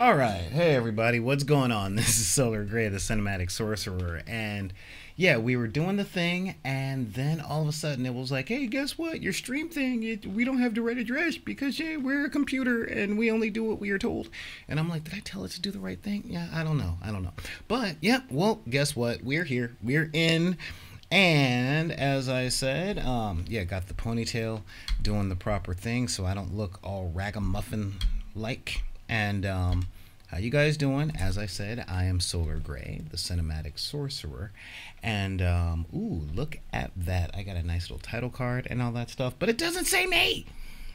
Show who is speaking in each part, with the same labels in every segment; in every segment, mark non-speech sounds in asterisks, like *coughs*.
Speaker 1: All right, hey everybody, what's going on? *laughs* This is Solar Greye, the cinematic sorcerer, and yeah, we were doing the thing, and then all of a sudden it was like, hey, guess what? Your stream thing, it, we don't have the right address because yeah, we're a computer and we only do what we are told. And I'm like, did I tell it to do the right thing? Yeah, I don't know, I don't know. But yeah, well, guess what? We're here, we're in. And as I said, um, yeah, got the ponytail doing the proper thing so I don't look all ragamuffin like. And um, how you guys doing? As I said, I am Solar Greye, the cinematic sorcerer. And um, ooh, look at that! I got a nice little title card and all that stuff, but it doesn't say me.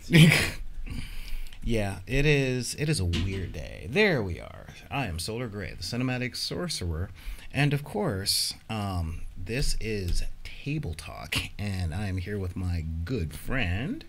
Speaker 1: *laughs* yeah, it is. It is a weird day. There we are. I am Solar Greye, the cinematic sorcerer, and of course, um, this is Table Talk, and I am here with my good friend.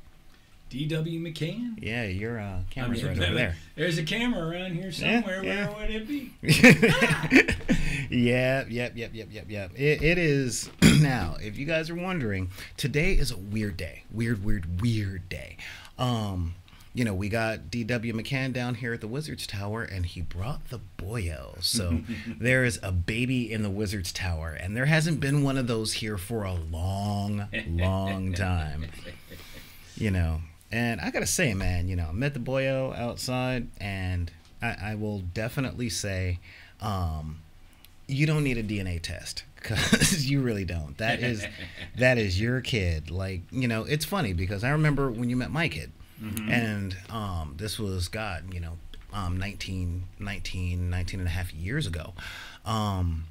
Speaker 2: D.W. McCann?
Speaker 1: Yeah, your uh, camera's I mean, right over there. *laughs*
Speaker 2: There's a camera around here somewhere. Yeah, yeah. Where would it be? *laughs*
Speaker 1: yeah, yep, yep, yep, yep, yep. It, it is *clears throat* now. If you guys are wondering, today is a weird day. Weird, weird, weird day. Um, you know, we got D.W. McCann down here at the Wizards Tower, and he brought the boyo. So *laughs* there is a baby in the Wizards Tower, and there hasn't been one of those here for a long, long time. You know, and I gotta say, man, you know, I met the boyo outside, and I, I will definitely say, um, you don't need a DNA test *laughs* because you really don't. That is, *laughs* that is your kid. Like, you know, it's funny because I remember when you met my kid, mm-hmm. and um, this was God, you know, um, 19, 19, 19 and a half years ago. Um,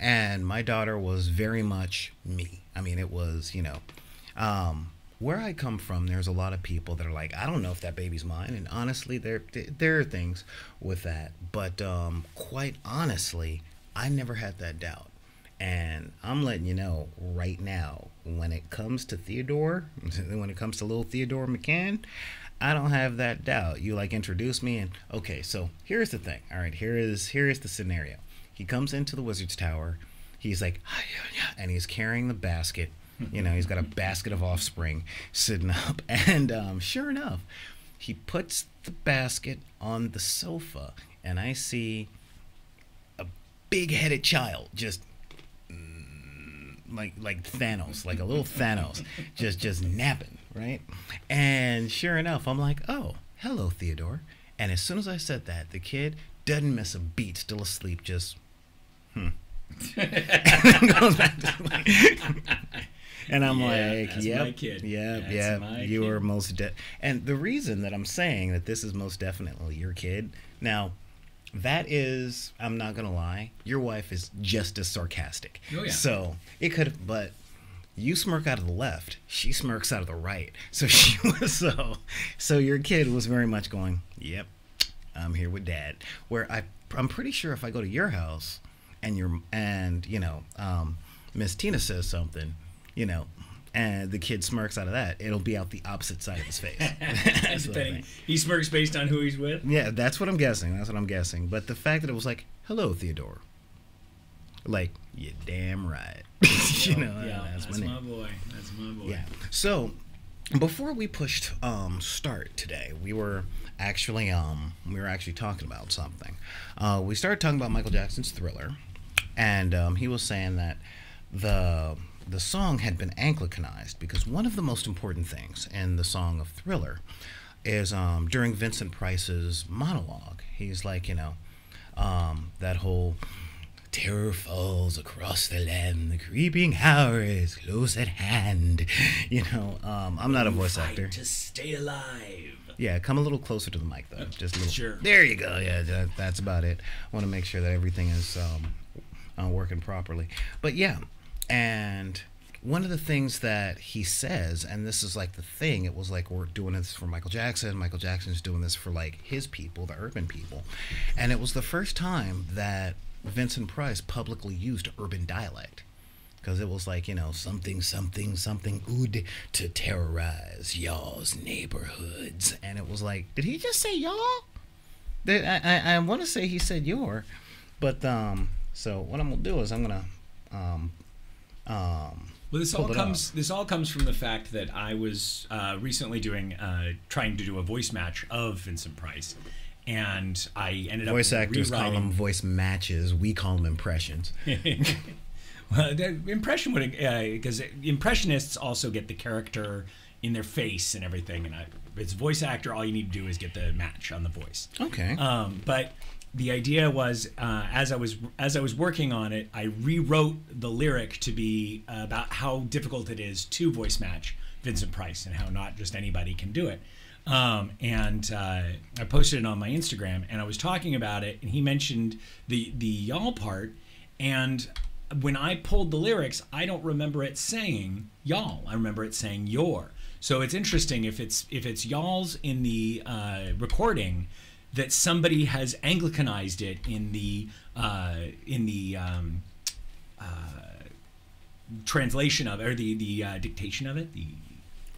Speaker 1: and my daughter was very much me. I mean, it was, you know, um, where I come from, there's a lot of people that are like, I don't know if that baby's mine, and honestly, there there are things with that, but um, quite honestly, I never had that doubt, and I'm letting you know right now, when it comes to Theodore, *laughs* when it comes to little Theodore McCann, I don't have that doubt. You like introduce me, and okay, so here's the thing. All right, here is here is the scenario. He comes into the Wizard's Tower. He's like, and he's carrying the basket you know, he's got a basket of offspring sitting up. *laughs* And um, sure enough, he puts the basket on the sofa, and I see a big headed child just mm, like like Thanos, like a little Thanos, *laughs* just just napping, right? And sure enough, I'm like, oh, hello, Theodore. And as soon as I said that, the kid doesn't miss a beat, still asleep, just hmm. *laughs* goes back to sleep and I'm yeah, like, yep, yep, yep, you kid. are most de-. And the reason that I'm saying that this is most definitely your kid. Now, that is, I'm not gonna lie, your wife is just as sarcastic. Oh yeah. So it could, but you smirk out of the left, she smirks out of the right. *laughs* So she was so, so your kid was very much going, yep, I'm here with dad. Where I, I'm pretty sure if I go to your house, and you're, and you know, um, Miss Tina says something you know, and the kid smirks out of that, it'll be out the opposite side of his face. *laughs*
Speaker 2: he smirks based on who he's with.
Speaker 1: Yeah, that's what I'm guessing. That's what I'm guessing. But the fact that it was like, "Hello, Theodore," like, you damn right. *laughs*
Speaker 2: you *laughs* know, yeah, that's, that's my, my, boy. That's my boy.
Speaker 1: Yeah. So, before we pushed um, start today, we were actually um, we were actually talking about something. Uh, we started talking about Michael Jackson's Thriller, and um, he was saying that the the song had been Anglicanized because one of the most important things in the song of Thriller is um, during Vincent Price's monologue. He's like, you know, um, that whole terror falls across the land, the creeping hour is close at hand. You know, um, I'm not a voice actor.
Speaker 2: To stay alive.
Speaker 1: Yeah, come a little closer to the mic though. Just a little.
Speaker 2: Sure.
Speaker 1: There you go. Yeah, that, that's about it. I want to make sure that everything is um, uh, working properly. But yeah, and one of the things that he says, and this is like the thing, it was like we're doing this for Michael Jackson. Michael Jackson's doing this for like his people, the urban people. And it was the first time that Vincent Price publicly used urban dialect. Because it was like, you know, something, something, something ood to terrorize y'all's neighborhoods. And it was like, did he just say y'all? I, I, I want to say he said your. But, um, so what I'm going to do is I'm going to, um, um,
Speaker 2: well, this all comes. This all comes from the fact that I was uh, recently doing, uh, trying to do a voice match of Vincent Price, and I ended
Speaker 1: voice
Speaker 2: up
Speaker 1: actors call them voice matches. We call them impressions. *laughs*
Speaker 2: well, the impression would because uh, impressionists also get the character in their face and everything, and I, it's voice actor. All you need to do is get the match on the voice.
Speaker 1: Okay.
Speaker 2: Um, but the idea was uh, as I was as I was working on it, I rewrote the lyric to be about how difficult it is to voice match Vincent Price and how not just anybody can do it. Um, and uh, I posted it on my Instagram, and I was talking about it, and he mentioned the the y'all part, and when I pulled the lyrics, I don't remember it saying y'all. I remember it saying your. So it's interesting if it's if it's y'all's in the uh, recording that somebody has Anglicanized it in the uh, in the um, uh, translation of it or the the uh, dictation of it. The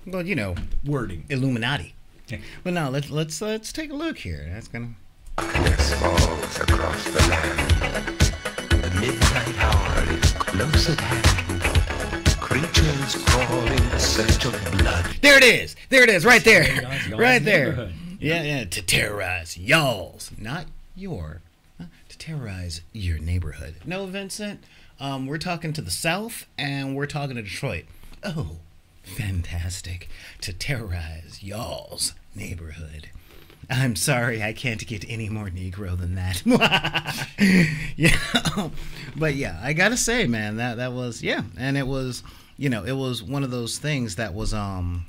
Speaker 1: well, you know,
Speaker 2: wording
Speaker 1: Illuminati. Okay. Well, now let's let's let's take a look here. That's gonna.
Speaker 3: Darkness falls across the land. The midnight hour is close at hand. Creatures crawl in search of blood.
Speaker 1: There it is. There it is. Right there. right there. Yeah, yeah. To terrorize y'all's, not your. To terrorize your neighborhood. No, Vincent. Um, we're talking to the South, and we're talking to Detroit. Oh, fantastic to terrorize y'all's neighborhood. I'm sorry, I can't get any more Negro than that. *laughs* yeah, *laughs* but yeah, I gotta say, man, that that was yeah, and it was, you know, it was one of those things that was um,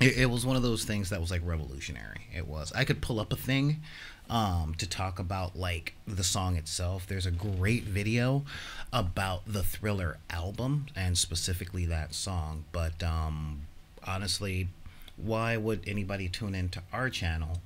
Speaker 1: it, it was one of those things that was like revolutionary. It was. I could pull up a thing um, to talk about like the song itself. There's a great video about the Thriller album and specifically that song. But um, honestly, why would anybody tune into our channel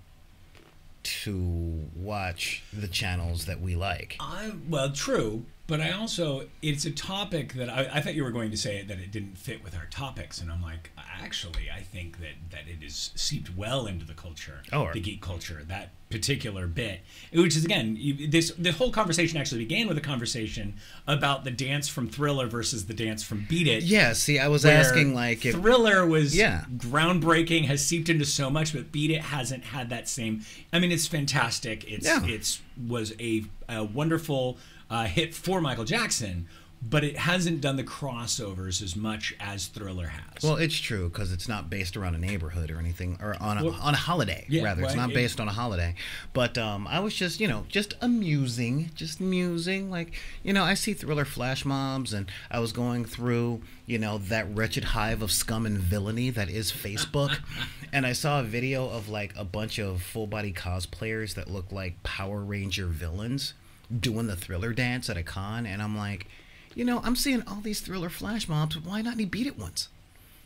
Speaker 1: to watch the channels that we like?
Speaker 2: I well, true, but I also it's a topic that I, I thought you were going to say that it didn't fit with our topics, and I'm like, actually, I think that that it is seeped well into the culture,
Speaker 1: oh,
Speaker 2: the geek culture, that particular bit, which is again, this the whole conversation actually began with a conversation about the dance from Thriller versus the dance from Beat It.
Speaker 1: Yeah, see, I was asking like
Speaker 2: if Thriller was yeah. groundbreaking, has seeped into so much, but Beat It hasn't had that same. I mean, it's fantastic. It's yeah. it's was a, a wonderful uh, hit for Michael Jackson, but it hasn't done the crossovers as much as Thriller has.
Speaker 1: Well, it's true because it's not based around a neighborhood or anything, or on a, well, on a holiday. Yeah, rather, it's not based on a holiday. But um, I was just, you know, just amusing, just musing. Like, you know, I see Thriller flash mobs, and I was going through, you know, that wretched hive of scum and villainy that is Facebook, *laughs* and I saw a video of like a bunch of full body cosplayers that look like Power Ranger villains doing the thriller dance at a con, and I'm like, you know, I'm seeing all these thriller flash mobs. Why not he beat it once?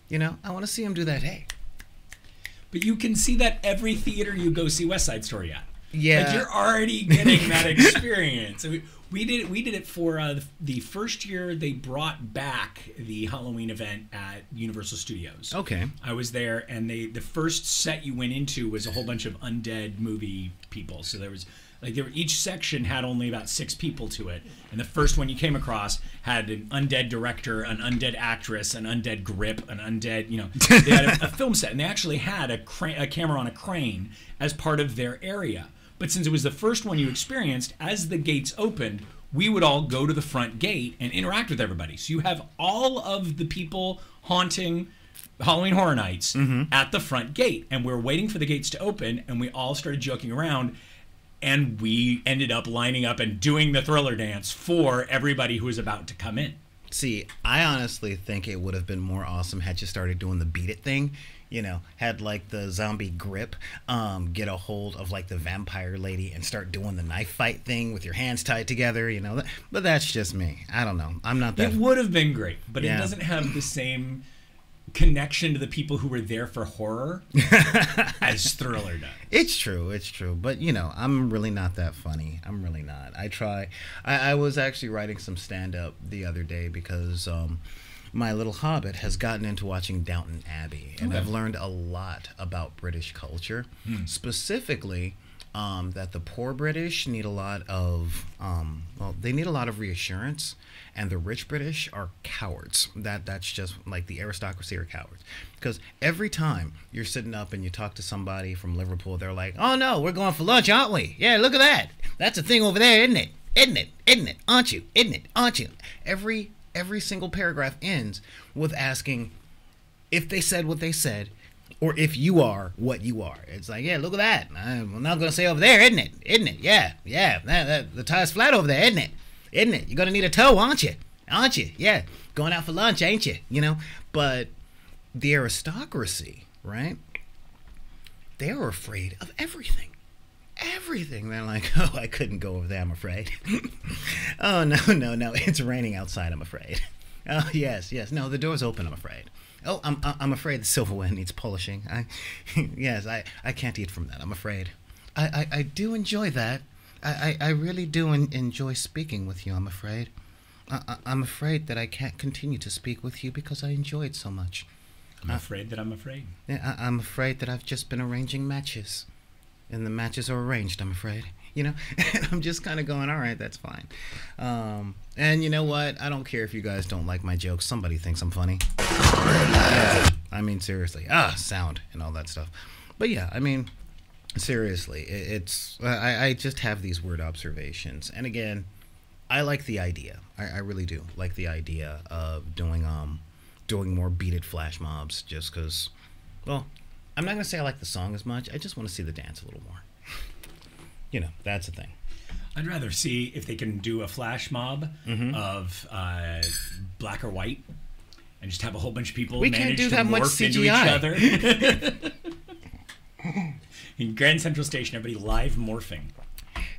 Speaker 1: You know, I want to see him do that. Hey.
Speaker 2: But you can see that every theater you go see West Side Story at.
Speaker 1: Yeah.
Speaker 2: Like you're already getting that experience. we, we did it. We did it for uh, the first year they brought back the Halloween event at Universal Studios.
Speaker 1: Okay.
Speaker 2: I was there, and they the first set you went into was a whole bunch of undead movie people. So there was like were, each section had only about six people to it, and the first one you came across had an undead director, an undead actress, an undead grip, an undead you know they had a, a *laughs* film set, and they actually had a, cra- a camera on a crane as part of their area. But since it was the first one you experienced, as the gates opened, we would all go to the front gate and interact with everybody. So you have all of the people haunting Halloween Horror Nights mm-hmm. at the front gate, and we're waiting for the gates to open, and we all started joking around and we ended up lining up and doing the thriller dance for everybody who was about to come in.
Speaker 1: See, I honestly think it would have been more awesome had you started doing the beat it thing. You know, had like the zombie grip, um, get a hold of like the vampire lady and start doing the knife fight thing with your hands tied together. You know, but that's just me. I don't know. I'm not that.
Speaker 2: It would have been great, but yeah. it doesn't have the same connection to the people who were there for horror *laughs* as Thriller does.
Speaker 1: It's true, it's true. But you know, I'm really not that funny. I'm really not. I try. I, I was actually writing some stand up the other day because um, my little hobbit has gotten into watching Downton Abbey, and okay. I've learned a lot about British culture, hmm. specifically. Um, that the poor British need a lot of, um, well, they need a lot of reassurance, and the rich British are cowards. That that's just like the aristocracy are cowards. Because every time you're sitting up and you talk to somebody from Liverpool, they're like, "Oh no, we're going for lunch, aren't we? Yeah, look at that. That's a thing over there, isn't it? Isn't it? Isn't it? Aren't you? Isn't it? Aren't you?" Every every single paragraph ends with asking if they said what they said or if you are what you are. It's like, yeah, look at that. Uh, I'm not going to say over there, isn't it? Isn't it? Yeah, yeah. That, that, the tire's flat over there, isn't it? Isn't it? You're to need a tow, aren't you? Aren't you? Yeah. Going out for lunch, ain't you? You know? But the aristocracy, right? They're afraid of everything. Everything. They're like, *laughs* oh, I couldn't go over there, I'm afraid. *laughs* oh, no, no, no. It's raining outside, I'm afraid. *laughs* Oh, yes, yes. No, the door's open, I'm afraid. Oh, I'm I'm afraid the silverware needs polishing. I, *laughs* yes, I, I can't eat from that. I'm afraid. I, I, I do enjoy that. I, I, I really do en- enjoy speaking with you. I'm afraid. I, I, I'm afraid that I can't continue to speak with you because I enjoy it so much.
Speaker 2: I'm afraid that I'm afraid.
Speaker 1: Yeah, I, I'm afraid that I've just been arranging matches, and the matches are arranged. I'm afraid. You know, and *laughs* I'm just kind of going, all right, that's fine. Um, and you know what? I don't care if you guys don't like my jokes. Somebody thinks I'm funny. I mean, seriously. Ah, sound and all that stuff. But yeah, I mean, seriously, it's I, I just have these weird observations, and again, I like the idea. I, I really do like the idea of doing um doing more Beat It flash mobs, just because. Well, I'm not gonna say I like the song as much. I just want to see the dance a little more. You know, that's the thing.
Speaker 2: I'd rather see if they can do a flash mob
Speaker 1: Mm-hmm.
Speaker 2: of uh, black or white, and just have a whole bunch of people
Speaker 1: We can't do
Speaker 2: to
Speaker 1: that much
Speaker 2: morph into each
Speaker 1: CGI.
Speaker 2: other. *laughs* In Grand Central Station, everybody live morphing.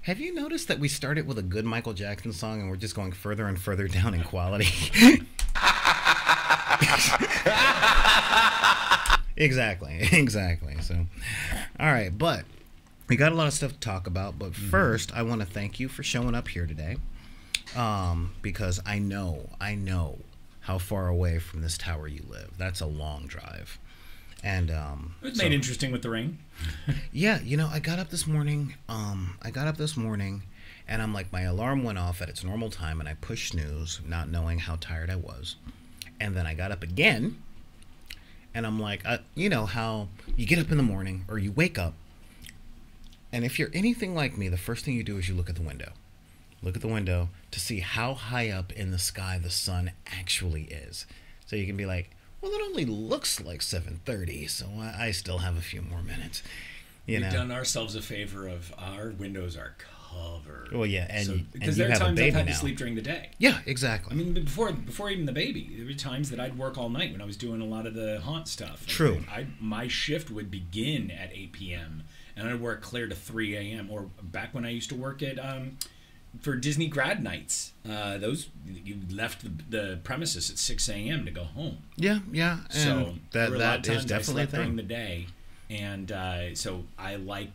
Speaker 1: Have you noticed that we started with a good Michael Jackson song and we're just going further and further down in quality? *laughs* exactly, *laughs* exactly. So, all right, but we got a lot of stuff to talk about. But first, I want to thank you for showing up here today, um, because I know, I know how far away from this tower you live. That's a long drive, and um,
Speaker 2: It was
Speaker 1: so-
Speaker 2: made interesting with the rain. *laughs*
Speaker 1: yeah, you know, I got up this morning. Um, I got up this morning, and I'm like, my alarm went off at its normal time, and I pushed snooze, not knowing how tired I was. And then I got up again, and I'm like, uh, you know how you get up in the morning or you wake up, and if you're anything like me, the first thing you do is you look at the window. Look at the window to see how high up in the sky the sun actually is. So you can be like, well, it only looks like 7:30, so I, I still have a few more minutes. You
Speaker 2: We've
Speaker 1: know.
Speaker 2: done ourselves a favor of our windows are covered.
Speaker 1: Well, yeah, and-
Speaker 2: because
Speaker 1: you
Speaker 2: there are
Speaker 1: have
Speaker 2: times I've had
Speaker 1: now.
Speaker 2: to sleep during the day.
Speaker 1: yeah, exactly.
Speaker 2: I mean, before before even the baby, there were times that I'd work all night when I was doing a lot of the haunt stuff.
Speaker 1: True.
Speaker 2: I my shift would begin at 8 p.m. and I'd work clear to 3 a.m. Or back when I used to work at um, for Disney grad nights, uh, those you left the, the premises at 6 a.m. to go home.
Speaker 1: yeah, yeah, and
Speaker 2: So
Speaker 1: that
Speaker 2: there a lot of
Speaker 1: that is definitely a
Speaker 2: slept during
Speaker 1: thing.
Speaker 2: the day, and uh, so I like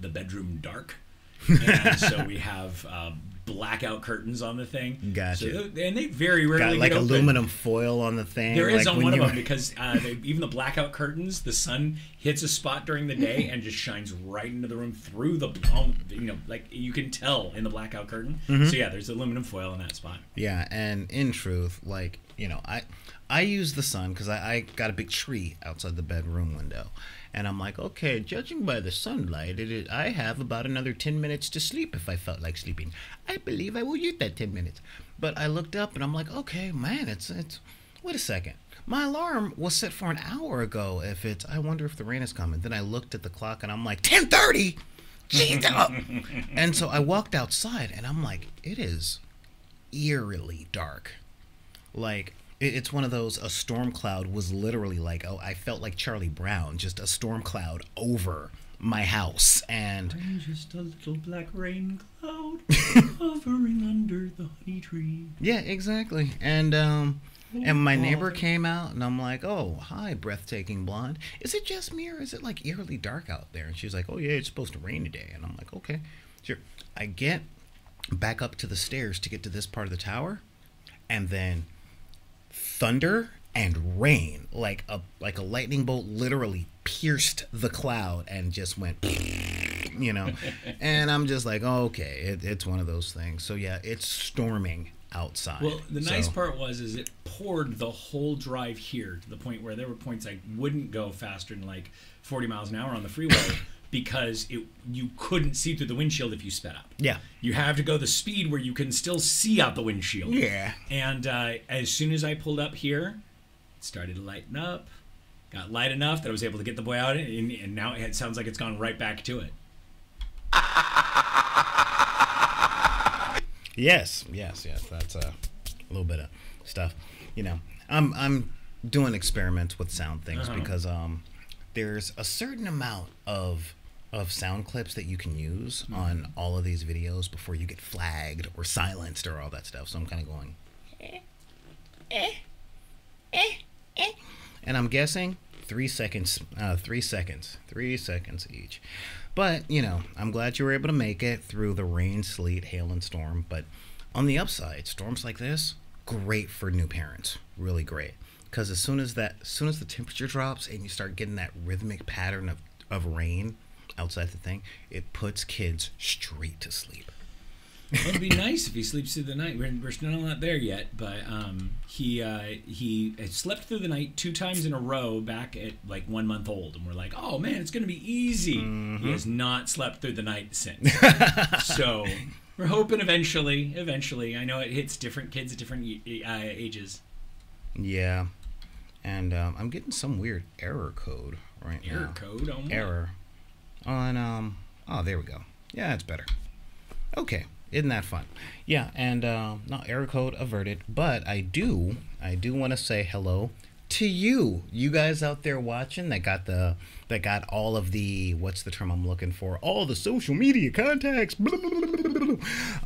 Speaker 2: the bedroom dark, *laughs* and so we have uh, blackout curtains on the thing.
Speaker 1: Gotcha.
Speaker 2: So th- and they very rarely
Speaker 1: Got like aluminum foil on the thing.
Speaker 2: There is
Speaker 1: like
Speaker 2: on one of them *laughs* because uh, they, even the blackout curtains, the sun hits a spot during the day and just shines right into the room through the, um, you know, like you can tell in the blackout curtain.
Speaker 1: Mm-hmm.
Speaker 2: So yeah, there's aluminum foil in that spot.
Speaker 1: Yeah, and in truth, like you know, I I use the sun because I, I got a big tree outside the bedroom window, and I'm like, okay, judging by the sunlight, it is, I have about another ten minutes to sleep if I felt like sleeping. I believe I will use that ten minutes. But I looked up and I'm like, okay, man, it's it's. Wait a second. My alarm was set for an hour ago. If it's, I wonder if the rain is coming. Then I looked at the clock and I'm like, ten thirty. Jeez, up. *laughs* and so I walked outside and I'm like, it is eerily dark. Like it's one of those. A storm cloud was literally like, oh, I felt like Charlie Brown, just a storm cloud over my house, and
Speaker 2: Just a little black rain cloud *laughs* hovering under the honey tree.
Speaker 1: yeah, exactly. And um, and my neighbor came out, and I'm like, oh, hi, breathtaking blonde. Is it just me, or is it like eerily dark out there? And she's like, oh yeah, it's supposed to rain today, and I'm like, okay, sure. I get back up to the stairs to get to this part of the tower, and then thunder and rain like a like a lightning bolt literally pierced the cloud and just went *laughs* you know, *laughs* and I'm just like, oh, okay, it, it's one of those things. So yeah, it's storming outside.
Speaker 2: Well, the nice part was is it poured the whole drive here to the point where there were points I wouldn't go faster than like 40 miles an hour on the freeway because it you couldn't see through the windshield if you sped up.
Speaker 1: Yeah.
Speaker 2: You have to go the speed where you can still see out the windshield.
Speaker 1: Yeah.
Speaker 2: And uh, as soon as I pulled up here, it started to lighten up. Got light enough that I was able to get the boy out, and, and now it sounds like it's gone right back to it.
Speaker 1: Yes, yes, yes. That's a little bit of stuff. You know, I'm I'm doing experiments with sound things
Speaker 2: Uh-huh.
Speaker 1: because um, there's a certain amount of of sound clips that you can use
Speaker 2: Mm-hmm.
Speaker 1: on all of these videos before you get flagged or silenced or all that stuff. So I'm kind of going. And I'm guessing three seconds, uh, three seconds, three seconds each. But, you know, I'm glad you were able to make it through the rain, sleet, hail, and storm. But on the upside, storms like this, great for new parents. Really great. Because as soon as that, as soon as the temperature drops and you start getting that rhythmic pattern of, of rain outside the thing, it puts kids straight to sleep.
Speaker 2: Well, it'd be *laughs* nice if he sleeps through the night. We're, we're still not there yet, but um, he uh, he slept through the night two times in a row back at like one month old, and we're like, oh man, it's gonna be easy. He has not slept through the night since. *laughs* so we're hoping eventually, eventually. I know it hits different kids at different uh, ages.
Speaker 1: Yeah. And um, I'm getting some weird error code right
Speaker 2: Error
Speaker 1: now.
Speaker 2: code on what?
Speaker 1: error on um oh there we go. Yeah it's better. Okay isn't that fun? Yeah and uh, not error code averted but i do i do want to say hello to you. You guys out there watching that got the that got all of the what's the term i'm looking for? All the social media contacts. Blah, *laughs* blah, blah.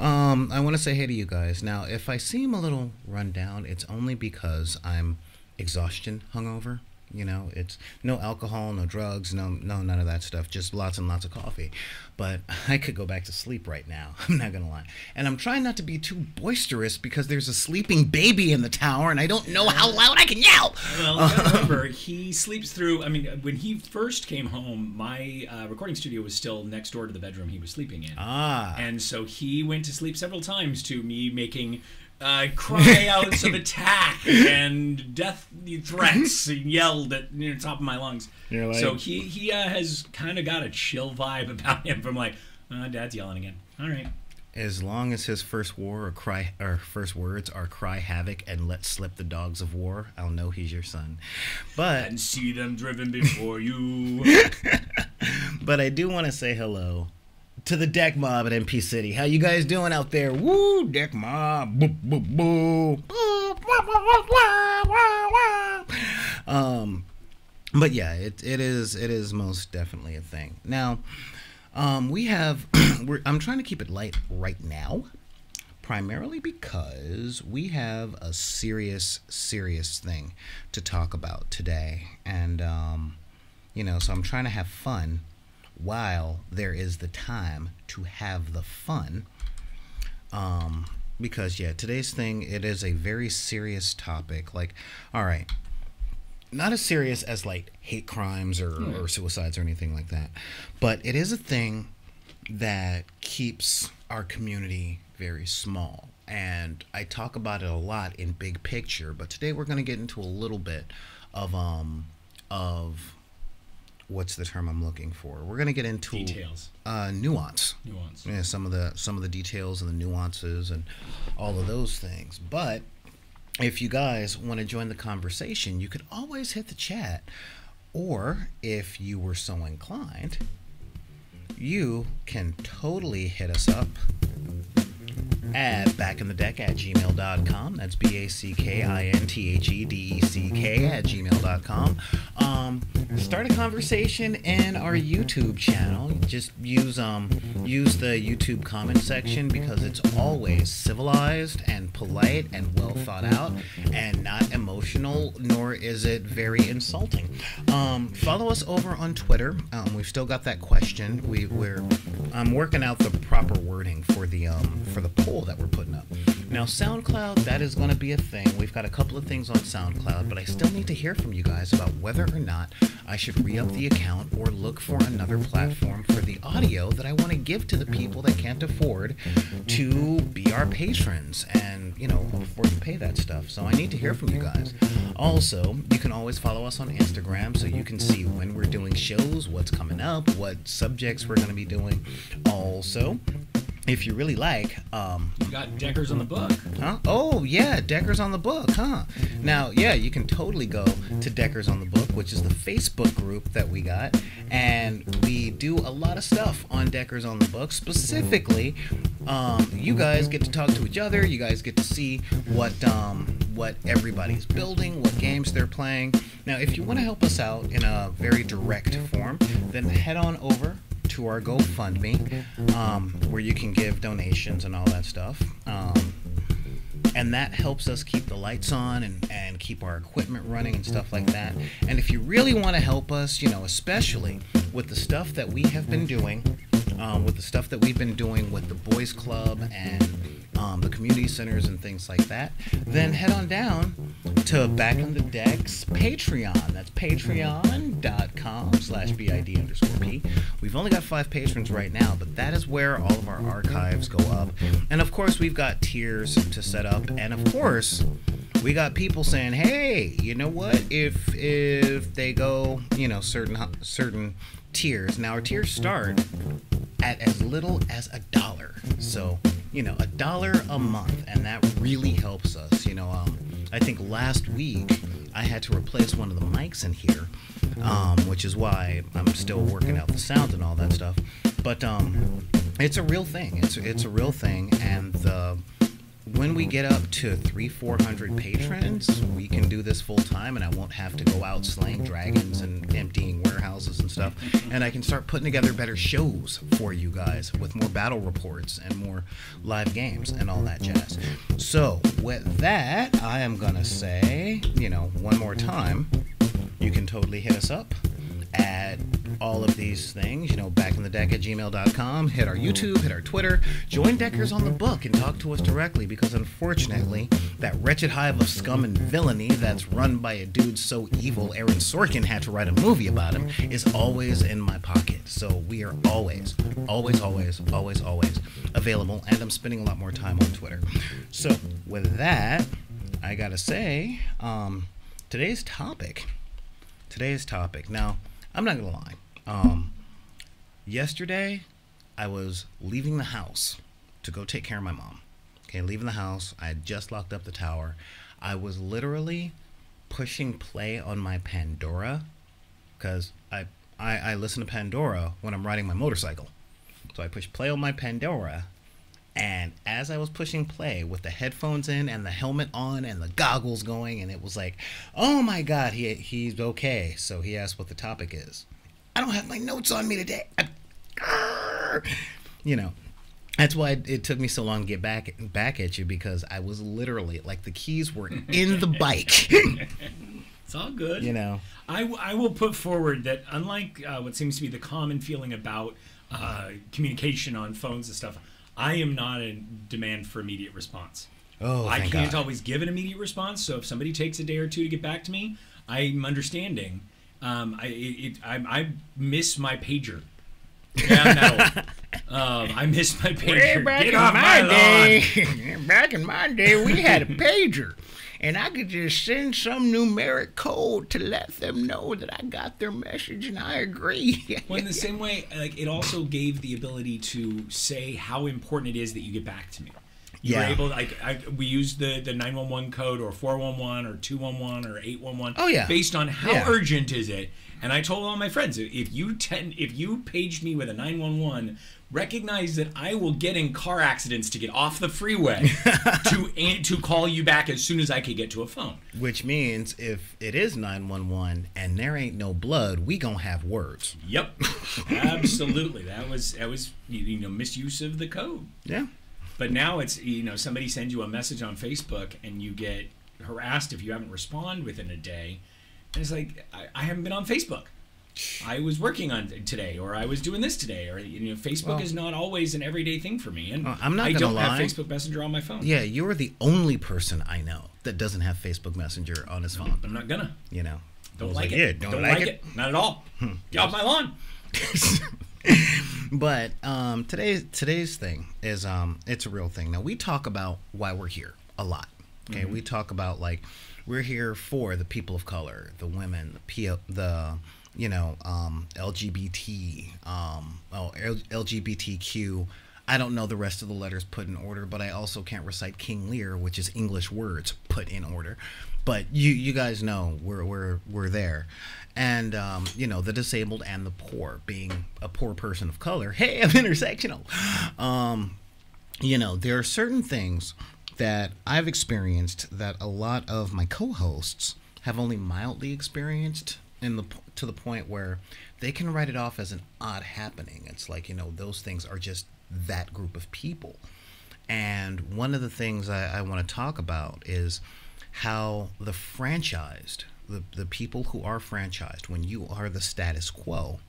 Speaker 1: um i want to say hey to you guys. Now if i seem a little run down it's only because i'm exhaustion hungover you know, it's no alcohol, no drugs, no no none of that stuff. Just lots and lots of coffee. But *laughs* I could go back to sleep right now. *laughs* I'm not gonna lie. And I'm trying not to be too boisterous because there's a sleeping baby in the tower, and I don't know how loud I can yell.
Speaker 2: Well, *laughs* remember, he sleeps through. I mean, when he first came home, my uh, recording studio was still next door to the bedroom he was sleeping in.
Speaker 1: Ah,
Speaker 2: And so he went to sleep several times to me making uh, cry *laughs* outs of attack and death threats *laughs* and yelled at the top of my lungs.
Speaker 1: Like-
Speaker 2: so he he uh, has kind of got a chill vibe *laughs* about him from like, uh, Dad's yelling again. All right.
Speaker 1: as long as his first war or cry or first words are "cry havoc" and "let slip the dogs of war," I'll know he's your son. But
Speaker 2: And see them driven before you.
Speaker 1: But I do want to say hello to the deck mob at MP City. How you guys doing out there? Woo, deck mob. Boo, boo, boo. Um, but yeah, it, it is it is most definitely a thing. Now, um, we have *clears throat* we're, I'm trying to keep it light right now, primarily because we have a serious serious thing to talk about today, and um, you know, so I'm trying to have fun while there is the time to have the fun. Um, because yeah, today's thing it is a very serious topic. Like, all right, not as serious as like hate crimes or, or suicides or anything like that, but it is a thing that keeps our community very small. And I talk about it a lot in big picture, but today we're going to get into a little bit of um of what's the term I'm looking for? We're going to get into
Speaker 2: Details.
Speaker 1: uh, nuance.
Speaker 2: Nuance.
Speaker 1: Yeah, some of the some of the details and the nuances and all of those things. But if you guys want to join the conversation, you could always hit the chat. Or if you were so inclined, you can totally hit us up at backinthedeck at gmail.com. That's B A C K I N T H E D E C K at gmail.com. Um, start a conversation in our YouTube channel. Just use um use the YouTube comment section because it's always civilized and polite and well thought out and not emotional, nor is it very insulting. Um, follow us over on Twitter. Um, we've still got that question. We, we're I'm working out the proper wording for the um, for the poll that we're putting up. Now, SoundCloud, that is going to be a thing. We've got a couple of things on SoundCloud, but I still need to hear from you guys about whether or not I should re up the account or look for another platform for the audio that I want to give to the people that can't afford to be our patrons and, you know, afford to pay that stuff. So I need to hear from you guys. Also, you can always follow us on Instagram so you can see when we're doing shows, what's coming up, what subjects we're going to be doing. Also, if you really like, um,
Speaker 2: You got Deckers on the book.
Speaker 1: Huh? Oh, yeah, Deckers on the Book, huh? Now, yeah, you can totally go to Deckers on the Book, which is the Facebook group that we got, and we do a lot of stuff on Deckers on the Book. Specifically, um, you guys get to talk to each other. You guys get to see what um, what everybody's building, what games they're playing. Now, if you want to help us out in a very direct form, then head on over to our GoFundMe, um, where you can give donations and all that stuff. Um, and that helps us keep the lights on and, and keep our equipment running and stuff like that. And if you really want to help us, you know, especially with the stuff that we have been doing, um, with the stuff that we've been doing with the Boys Club and um, the community centers and things like that, then head on down to Back in the Deck's Patreon. That's patreon.com slash BID underscore P. We've only got five patrons right now, but that is where all of our archives go up. And of course, we've got tiers to set up. And of course, we got people saying, "Hey, you know what? If if they go, you know, certain certain tiers. Now our tiers start at as little as a dollar. So, you know, a dollar a month, and that really helps us. You know, um, I think last week I had to replace one of the mics in here, um, which is why I'm still working out the sound and all that stuff. But um, it's a real thing. It's it's a real thing, and the when we get up to three, four hundred patrons, we can do this full time, and I won't have to go out slaying dragons and emptying warehouses and stuff. And I can start putting together better shows for you guys with more battle reports and more live games and all that jazz. So, with that, I am gonna say, you know, one more time, you can totally hit us up at all of these things, you know, back in the deck at gmail.com, hit our YouTube, hit our Twitter, join Deckers on the book and talk to us directly because unfortunately, that wretched hive of scum and villainy that's run by a dude so evil Aaron Sorkin had to write a movie about him is always in my pocket. So we are always, always, always, always, always available, and I'm spending a lot more time on Twitter. So with that, I gotta say, um, today's topic. Today's topic. Now, I'm not gonna lie. Um, yesterday, I was leaving the house to go take care of my mom. Okay, leaving the house. I had just locked up the tower. I was literally pushing play on my Pandora because I, I I listen to Pandora when I'm riding my motorcycle. So I pushed play on my Pandora, and as I was pushing play with the headphones in and the helmet on and the goggles going, and it was like, oh my god, he he's okay. So he asked what the topic is. I don't have my notes on me today. I, you know, that's why it took me so long to get back back at you because I was literally like the keys were in the bike. *laughs*
Speaker 2: It's all good.
Speaker 1: you know.
Speaker 2: I, w- I will put forward that unlike uh, what seems to be the common feeling about uh, communication on phones and stuff, I am not in demand for immediate response.
Speaker 1: Oh,
Speaker 2: I can't
Speaker 1: God.
Speaker 2: always give an immediate response. So if somebody takes a day or two to get back to me, I'm understanding. Um, I it, it, I, I miss my pager. Yeah, I'm that old. Um, I miss my pager. Get off my, lawn. *laughs*
Speaker 1: back in my day, we had a pager, and I could just send some numeric code to let them know that I got their message and I agree.
Speaker 2: Well, in the *laughs* same way, like it also gave the ability to say how important it is that you get back to me. You
Speaker 1: Yeah.
Speaker 2: were able, like, I, we used the the nine one one code or four one one or two one one or eight one one.
Speaker 1: Oh, yeah.
Speaker 2: based on how
Speaker 1: Yeah.
Speaker 2: urgent is it. And I told all my friends, if you ten, if you paged me with a nine one one, recognize that I will get in car accidents to get off the freeway *laughs* to to call you back as soon as I could get to a phone.
Speaker 1: Which means if it is 911 and there ain't no blood, we gonna have words.
Speaker 2: Yep, absolutely. That was that was you you know misuse of the code.
Speaker 1: Yeah.
Speaker 2: But now it's you know somebody sends you a message on Facebook and you get harassed if you haven't responded within a day, and it's like I, I haven't been on Facebook. I was working on today, or I was doing this today, or you know, Facebook
Speaker 1: Well-
Speaker 2: is not always an everyday thing for me, and
Speaker 1: I'm not
Speaker 2: I don't have. Facebook Messenger on my phone.
Speaker 1: Yeah, you're the only person I know that doesn't have Facebook Messenger on his phone.
Speaker 2: I'm not gonna.
Speaker 1: You know,
Speaker 2: Don't like,
Speaker 1: yeah,
Speaker 2: it.
Speaker 1: don't,
Speaker 2: don't
Speaker 1: like,
Speaker 2: like
Speaker 1: it.
Speaker 2: it. Not at all. Get off my lawn. *laughs*
Speaker 1: But um, today's today's thing is um, it's a real thing. Now we talk about why we're here a lot. Okay, we talk about like we're here for the people of color, the women, the P- the you know um, LGBT, um, oh L- LGBTQ. I don't know the rest of the letters put in order, but I also can't recite King Lear, which is English words put in order. But you you guys know we're we're we're there, and um, you know the disabled and the poor. Being a poor person of color, *laughs* hey, I'm intersectional. Um, you know there are certain things that I've experienced that a lot of my co-hosts have only mildly experienced in the to the point where they can write it off as an odd happening. It's like you know those things are just that group of people. And one of the things I, I want to talk about is how the franchised, the, the people who are franchised, when you are the status quo,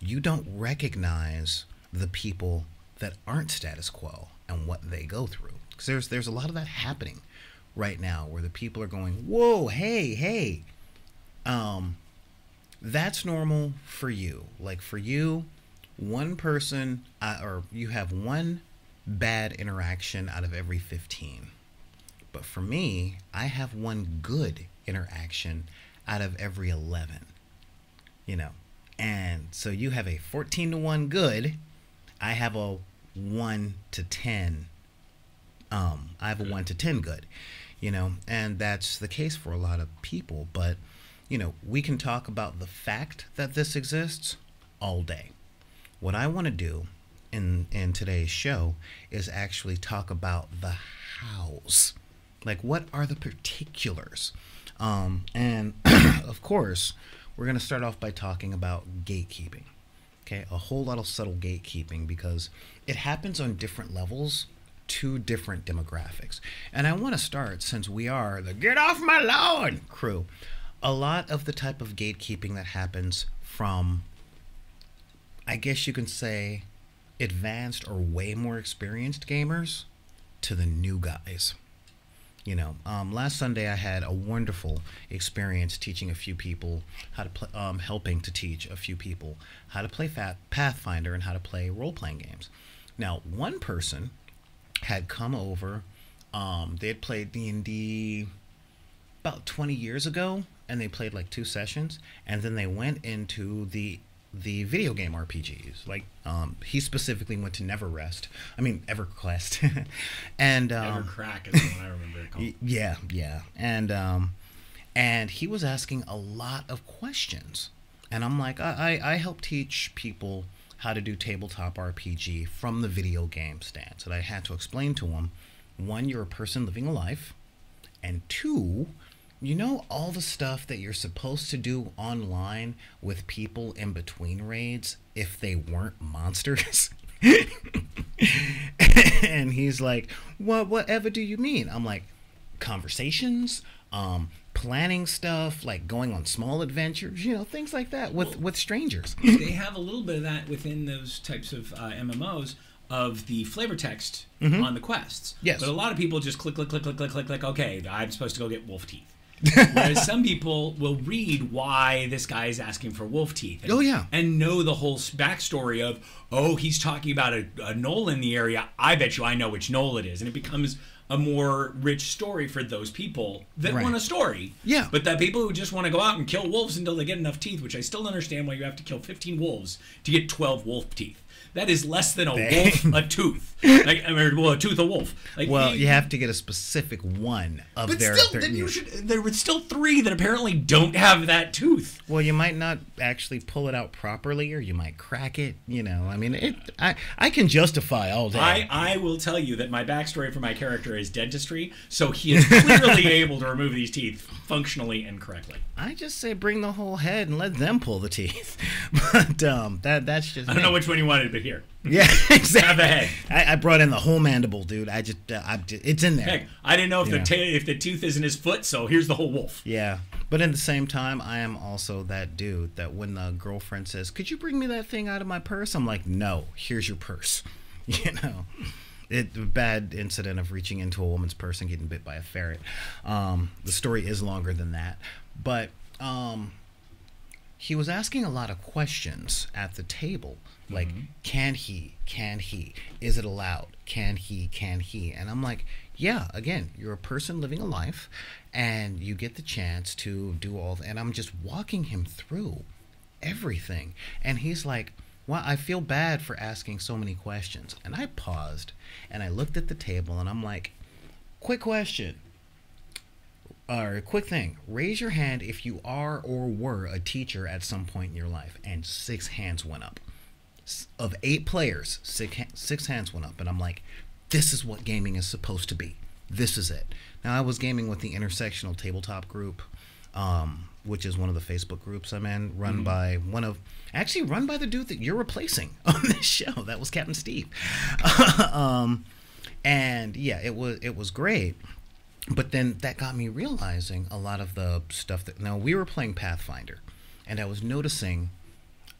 Speaker 1: you don't recognize the people that aren't status quo and what they go through. Because there's there's a lot of that happening right now where the people are going, whoa, hey, hey. Um, that's normal for you. Like for you, one person, uh, or you have one bad interaction out of every 15. But for me, I have one good interaction out of every 11. You know, and so you have a 14 to 1 good. I have a 1 to 10. Um, I have a 1 to 10 good. You know, and that's the case for a lot of people. But, you know, we can talk about the fact that this exists all day. What I want to do in in today's show is actually talk about the hows. Like what are the particulars? Um, and *clears throat* of course, we're going to start off by talking about gatekeeping. Okay, a whole lot of subtle gatekeeping because it happens on different levels to different demographics. And I want to start since we are the get off my lawn crew. A lot of the type of gatekeeping that happens from I guess you can say advanced or way more experienced gamers to the new guys. You know, um, last Sunday I had a wonderful experience teaching a few people how to play, um, helping to teach a few people how to play Pathfinder and how to play role playing games. Now, one person had come over. Um, they had played D and D about 20 years ago, and they played like two sessions, and then they went into the the video game RPGs. Like um, he specifically went to Never Rest. I mean EverQuest, *laughs* and um,
Speaker 2: Ever crack is the one I remember it called. *laughs*
Speaker 1: Yeah, yeah, and um, and he was asking a lot of questions, and I'm like, I I, I help teach people how to do tabletop RPG from the video game stance, and I had to explain to him, one, you're a person living a life, and two. You know all the stuff that you're supposed to do online with people in between raids if they weren't monsters? *laughs* and he's like, "What? Whatever do you mean?" I'm like, "Conversations, um, planning stuff, like going on small adventures, you know, things like that with with strangers."
Speaker 2: they have a little bit of that within those types of uh, MMOs of the flavor text on the quests.
Speaker 1: Yes.
Speaker 2: But a lot of people just click, click, click, click, click, click, click. Okay, I'm supposed to go get wolf teeth. *laughs* Whereas some people will read why this guy is asking for wolf teeth. And,
Speaker 1: Oh, yeah.
Speaker 2: And know the whole backstory of, oh, he's talking about a, a gnoll in the area. I bet you I know which gnoll it is. And it becomes a more rich story for those people that
Speaker 1: Right.
Speaker 2: want a story.
Speaker 1: Yeah.
Speaker 2: But that people who just want to go out and kill wolves until they get enough teeth, which I still don't understand why you have to kill 15 wolves to get 12 wolf teeth. That is less than a wolf a tooth. *laughs* Like, I mean, well, a tooth a wolf. Like,
Speaker 1: Well, you have to get a specific one of
Speaker 2: But
Speaker 1: their.
Speaker 2: still, then you should. There were still three that apparently don't have that tooth.
Speaker 1: Well, you might not actually pull it out properly, or you might crack it. You know, I mean, it. I I can justify all day.
Speaker 2: I, I will tell you that my backstory for my character is dentistry, so he is clearly *laughs* able to remove these teeth functionally and correctly.
Speaker 1: I just say bring the whole head and let them pull the teeth. *laughs* But um, that that's just.
Speaker 2: I don't
Speaker 1: me.
Speaker 2: know which one you wanted, but here.
Speaker 1: Yeah, *laughs* exactly.
Speaker 2: Have the head.
Speaker 1: I, I brought in the whole mandible, dude. I just, uh, I, it's in there.
Speaker 2: Heck, I didn't know if the ta- if the tooth is in his foot, so here's the whole wolf.
Speaker 1: Yeah, But at the same time, I am also that dude that when the girlfriend says, "Could you bring me that thing out of my purse?" I'm like, "No, here's your purse." *laughs* You know, it a bad incident of reaching into a woman's purse and getting bit by a ferret. Um, the story is longer than that, but um, he was asking a lot of questions at the table like mm-hmm. can he can he? Is it allowed? Can he can he? And i'm like yeah again you're a person living a life and you get the chance to do all and i'm just walking him through everything. And he's like well i feel bad for asking so many questions. And i paused and i looked at the table and i'm like quick question. Or a quick thing. Raise your hand if you are or were a teacher at some point in your life. And six hands went up of eight players six, six hands went up and i'm like this is what gaming is supposed to be. This is it. Now i was gaming with the intersectional tabletop group um, which is one of the facebook groups i'm in run by one of actually run by the dude that you're replacing *laughs* on this show. That was captain steve. *laughs* Um, and yeah it was it was great. But then that got me realizing a lot of the stuff that now we were playing Pathfinder, and I was noticing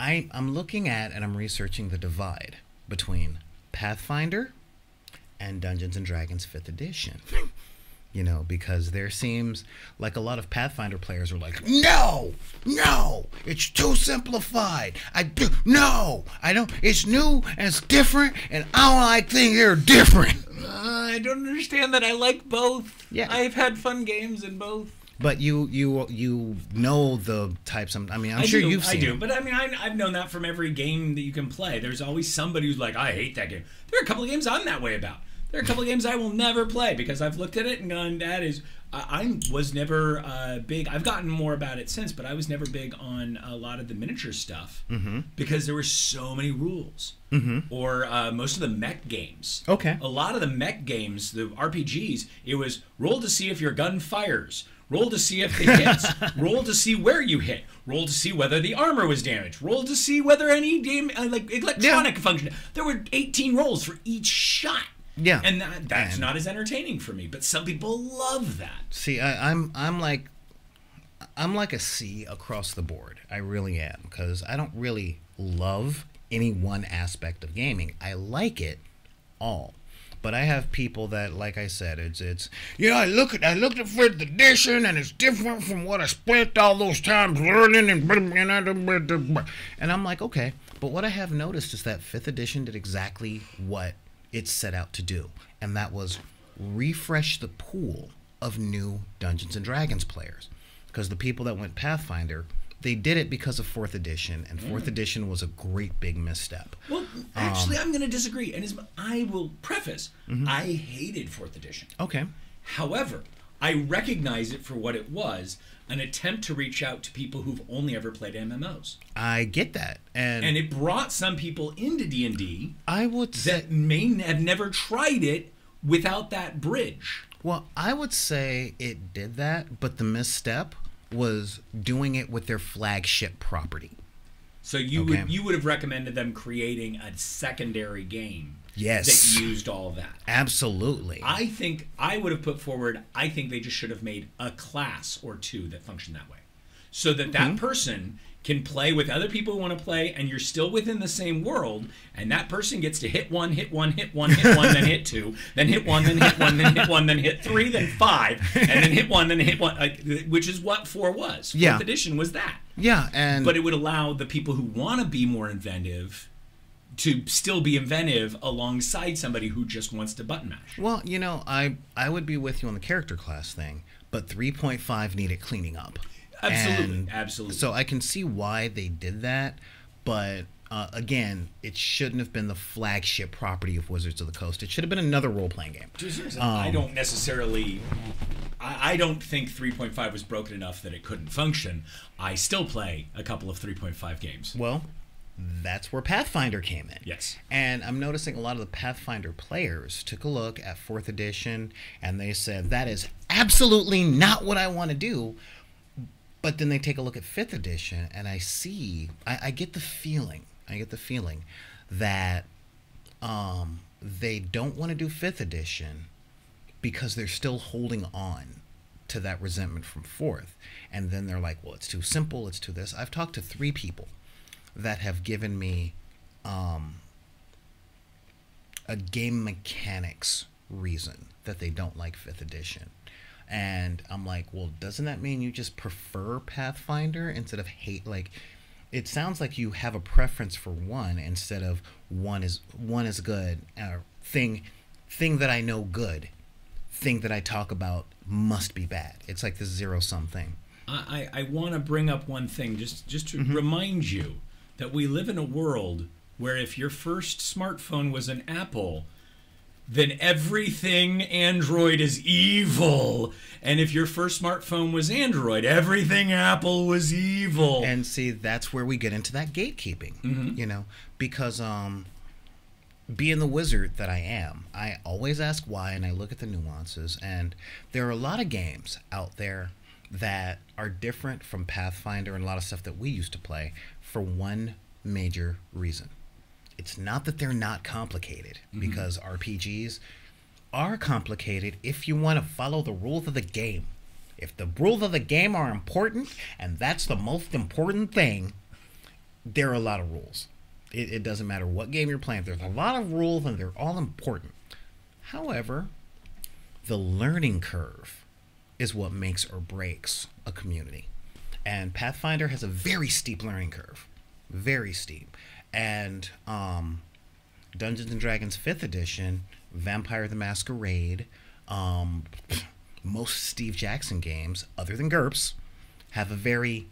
Speaker 1: I I'm looking at and I'm researching the divide between Pathfinder and Dungeons and Dragons 5th edition. *laughs* You know, because there seems like a lot of Pathfinder players are like, no, no, it's too simplified. I do, no, I don't, it's new and it's different, and I don't like things that are different.
Speaker 2: Uh, I don't understand that. I like both.
Speaker 1: Yeah.
Speaker 2: I've had fun games in both.
Speaker 1: But you you you know the types. Of, I mean, I'm
Speaker 2: I
Speaker 1: sure
Speaker 2: do,
Speaker 1: you've seen.
Speaker 2: I
Speaker 1: do,
Speaker 2: but I mean, I, I've known that from every game that you can play. There's always somebody who's like, I hate that game. There are a couple of games I'm that way about. There are a couple of games I will never play because I've looked at it and gone, that is. I, I was never uh, big. I've gotten more about it since, but I was never big on a lot of the miniature stuff
Speaker 1: Mm-hmm.
Speaker 2: because there were so many rules. Mm-hmm. Or uh, most of the mech games.
Speaker 1: Okay.
Speaker 2: A lot of the mech games, the RPGs, it was roll to see if your gun fires. Roll to see if it hits. *laughs* roll to see where you hit. Roll to see whether the armor was damaged. Roll to see whether any dam- uh, like electronic function. There were 18 rolls for each shot.
Speaker 1: Yeah.
Speaker 2: And that, that's
Speaker 1: And-
Speaker 2: not as entertaining for me, but some people love that.
Speaker 1: See, I, I'm I'm like I'm like a C across the board. I really am because I don't really love any one aspect of gaming. I like it all. But I have people that, like I said, it's it's you know I look at I looked at for the edition and it's different from what I spent all those times learning and and I'm like okay, but what I have noticed is that fifth edition did exactly what it set out to do, and that was refresh the pool of new Dungeons and Dragons players. Because the people that went Pathfinder, they did it because of fourth edition, and fourth edition was a great big misstep.
Speaker 2: Well, actually, I'm going to disagree. And as I will preface,
Speaker 1: Mm-hmm.
Speaker 2: I hated fourth edition.
Speaker 1: Okay.
Speaker 2: However, I recognize it for what it was an attempt to reach out to people who've only ever played MMOs.
Speaker 1: I get that, and,
Speaker 2: And it brought some people into D&D
Speaker 1: I would say,
Speaker 2: that may have never tried it without that bridge.
Speaker 1: well, I would say it did that, but the misstep was doing it with their flagship property.
Speaker 2: So you
Speaker 1: Okay.
Speaker 2: would you would have recommended them creating a secondary game
Speaker 1: Yes.
Speaker 2: that used all that.
Speaker 1: Absolutely.
Speaker 2: I think I would have put forward. I think they just should have made a class or two that function that way, so that that mm-hmm. person can play with other people who want to play, and you're still within the same world. And that person gets to hit one, hit one, hit one, hit one, then hit two, then hit one, then hit one, then hit one, then hit three, then five, and then hit one, then hit one. Like, which is what four was. Fourth
Speaker 1: Yeah.
Speaker 2: edition was that.
Speaker 1: yeah, and
Speaker 2: But it would allow the people who want to be more inventive to still be inventive alongside somebody who just wants to button mash.
Speaker 1: Well, you know, I I would be with you on the character class thing, but 3.5 needed cleaning up.
Speaker 2: Absolutely,
Speaker 1: And
Speaker 2: absolutely.
Speaker 1: So I can see why they did that, but uh, again, it shouldn't have been the flagship property of Wizards of the Coast. It should have been another role-playing game.
Speaker 2: I
Speaker 1: Um,
Speaker 2: don't necessarily. I, I don't think 3.5 was broken enough that it couldn't function. I still play a couple of 3.5 games.
Speaker 1: Well, that's where Pathfinder came in.
Speaker 2: Yes.
Speaker 1: And I'm noticing a lot of the Pathfinder players took a look at fourth edition and they said, that is absolutely not what I want to do. But then they take a look at fifth edition and I see, I, I get the feeling, I get the feeling that um, they don't want to do fifth edition because they're still holding on to that resentment from fourth. And then they're like, well, it's too simple, it's too this. I've talked to three people that have given me um, a game mechanics reason that they don't like fifth edition. And I'm like, well, doesn't that mean you just prefer Pathfinder instead of hate? Like, it sounds like you have a preference for one instead of one is one is good. Uh, thing, thing that I know good, thing that I talk about must be bad. It's like this zero sum thing.
Speaker 2: I, I, I want to bring up one thing just just to
Speaker 1: Mm-hmm.
Speaker 2: remind you that we live in a world where if your first smartphone was an Apple, then everything Android is evil. And if your first smartphone was Android, everything Apple was evil.
Speaker 1: and see that's where we get into that gatekeeping you know because um being the wizard that i am i always ask why and i look at the nuances and there are a lot of games out there that are different from pathfinder and a lot of stuff that we used to play for one major reason it's not that they're not complicated mm-hmm. because rpgs are complicated if you want to follow the rules of the game. If the rules of the game are important, and that's the most important thing, there are a lot of rules. It, it doesn't matter what game you're playing, there's a lot of rules and they're all important. However, the learning curve is what makes or breaks a community. And Pathfinder has a very steep learning curve. Very steep. And um, Dungeons and Dragons 5th edition, Vampire the Masquerade, um, most Steve Jackson games, other than GURPS, have a very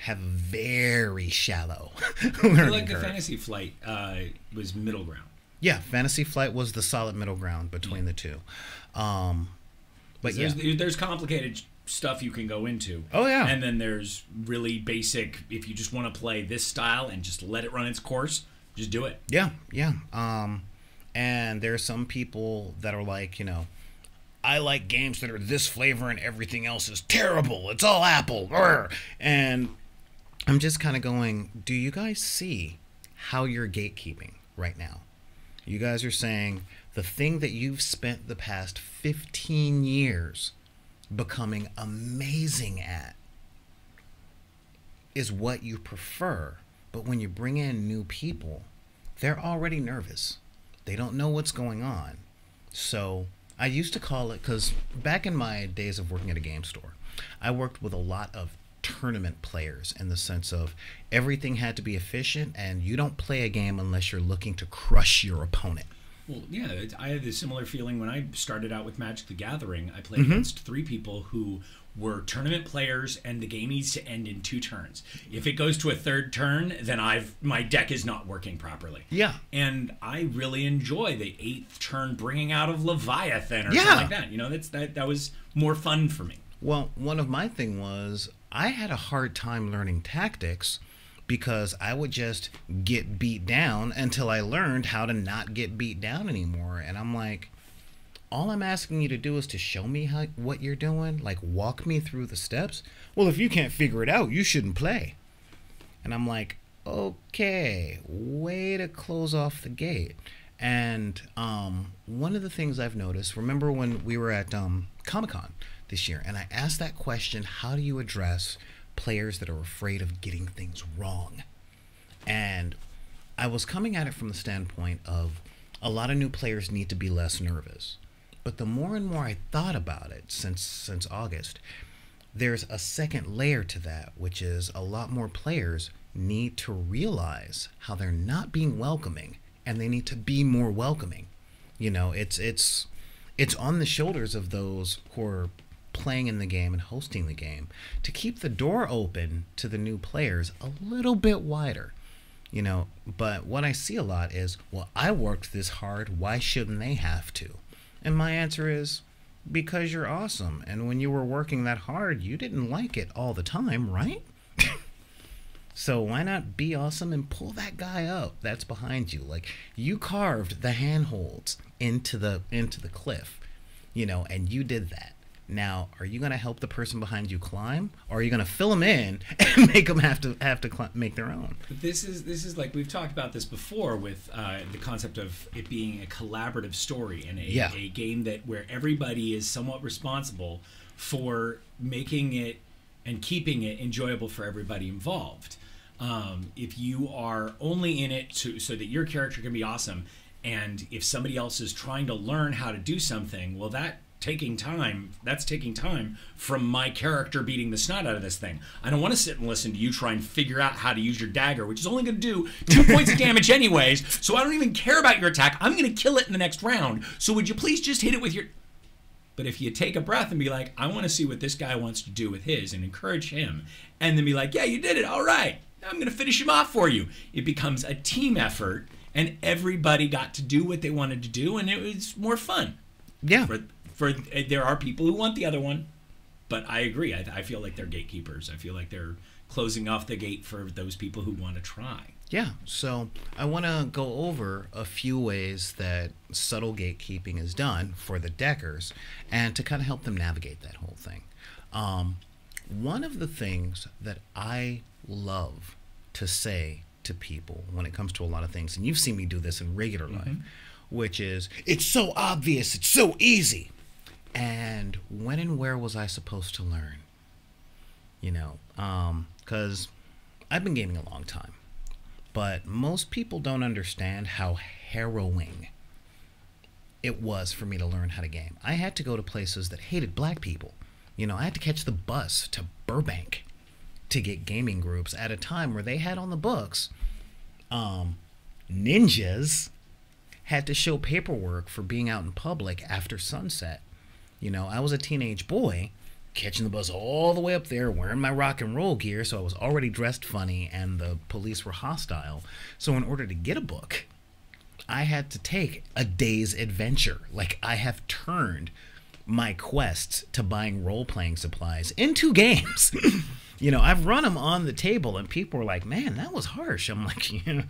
Speaker 1: have very shallow *laughs* learning
Speaker 2: like the
Speaker 1: curve.
Speaker 2: Fantasy Flight uh, was middle ground.
Speaker 1: Yeah, Fantasy Flight was the solid middle ground between the two. Um, but yeah,
Speaker 2: There's, there's complicated stuff you can go into.
Speaker 1: Oh, yeah.
Speaker 2: And then there's really basic. If you just want to play this style and just let it run its course, just do it.
Speaker 1: Yeah, yeah. Um, and there are some people that are like, you know, I like games that are this flavor and everything else is terrible. It's all Apple. Urgh. And I'm just kind of going, do you guys see how you're gatekeeping right now? You guys are saying the thing that you've spent the past 15 years becoming amazing at is what you prefer. But when you bring in new people, they're already nervous. They don't know what's going on. So I used to call it because back in my days of working at a game store, I worked with a lot of tournament players in the sense of everything had to be efficient and you don't play a game unless you're looking to crush your opponent.
Speaker 2: Well, yeah, I had a similar feeling when I started out with Magic the Gathering. I played
Speaker 1: Mm-hmm.
Speaker 2: against three people who were tournament players, and the game needs to end in two turns. If it goes to a third turn, then I've my deck is not working properly.
Speaker 1: Yeah.
Speaker 2: and I really enjoy the eighth turn bringing out of Leviathan or
Speaker 1: Yeah.
Speaker 2: something like that. You know, that's that that was more fun for me.
Speaker 1: Well, one of my thing was I had a hard time learning tactics because I would just get beat down until I learned how to not get beat down anymore. And I'm like, all I'm asking you to do is to show me how what you're doing, like walk me through the steps. Well, if you can't figure it out, you shouldn't play. And I'm like, okay, way to close off the gate. And um, one of the things I've noticed, remember when we were at um, Comic Con this year, and I asked that question how do you address players that are afraid of getting things wrong? And I was coming at it from the standpoint of a lot of new players need to be less nervous. But the more and more I thought about it since since August, there's a second layer to that, which is a lot more players need to realize how they're not being welcoming and they need to be more welcoming. You know, it's it's it's on the shoulders of those who are playing in the game and hosting the game to keep the door open to the new players a little bit wider. You know, but what I see a lot is, well, I worked this hard, why shouldn't they have to? And my answer is because you're awesome. And when you were working that hard, you didn't like it all the time, right? *laughs* so why not be awesome and pull that guy up that's behind you? Like you carved the handholds into the into the cliff, you know, and you did that. Now, are you going to help the person behind you climb, or are you going to fill them in *laughs* and make them have to have to make their own?
Speaker 2: But this is this is like we've talked about this before with uh, the concept of it being a collaborative story and a,
Speaker 1: Yeah.
Speaker 2: a game that where everybody is somewhat responsible for making it and keeping it enjoyable for everybody involved. Um, if you are only in it to so that your character can be awesome, and if somebody else is trying to learn how to do something, well, that taking time that's taking time from my character beating the snot out of this thing i don't want to sit and listen to you try and figure out how to use your dagger which is only going to do two points of damage anyways so i don't even care about your attack i'm going to kill it in the next round so would you please just hit it with your but if you take a breath and be like, I want to see what this guy wants to do with his and encourage him, and then be like, yeah, you did it. All right. I'm going to finish him off for you. It becomes a team effort, and everybody got to do what they wanted to do, and it was more fun.
Speaker 1: Yeah,
Speaker 2: For, for there are people who want the other one, but I agree. I, I feel like they're gatekeepers. I feel like they're closing off the gate for those people who want to try.
Speaker 1: Yeah, so I want to go over a few ways that subtle gatekeeping is done for the deckers and to kind of help them navigate that whole thing. Um, one of the things that I love to say to people when it comes to a lot of things, and you've seen me do this in regular life, which is, it's so obvious, it's so easy. And when and where was I supposed to learn? You know, because I've been gaming a long time but most people don't understand how harrowing it was for me to learn how to game. I had to go to places that hated black people. You know, I had to catch the bus to Burbank to get gaming groups at a time where they had on the books um, ninjas had to show paperwork for being out in public after sunset. You know, I was a teenage boy catching the bus all the way up there wearing my rock and roll gear, so I was already dressed funny and the police were hostile. So, in order to get a book, I had to take a day's adventure. Like, I have turned my quests to buying role playing supplies into games. *laughs* you know, I've run them on the table, and people were like, man, that was harsh. I'm like, *laughs* yeah,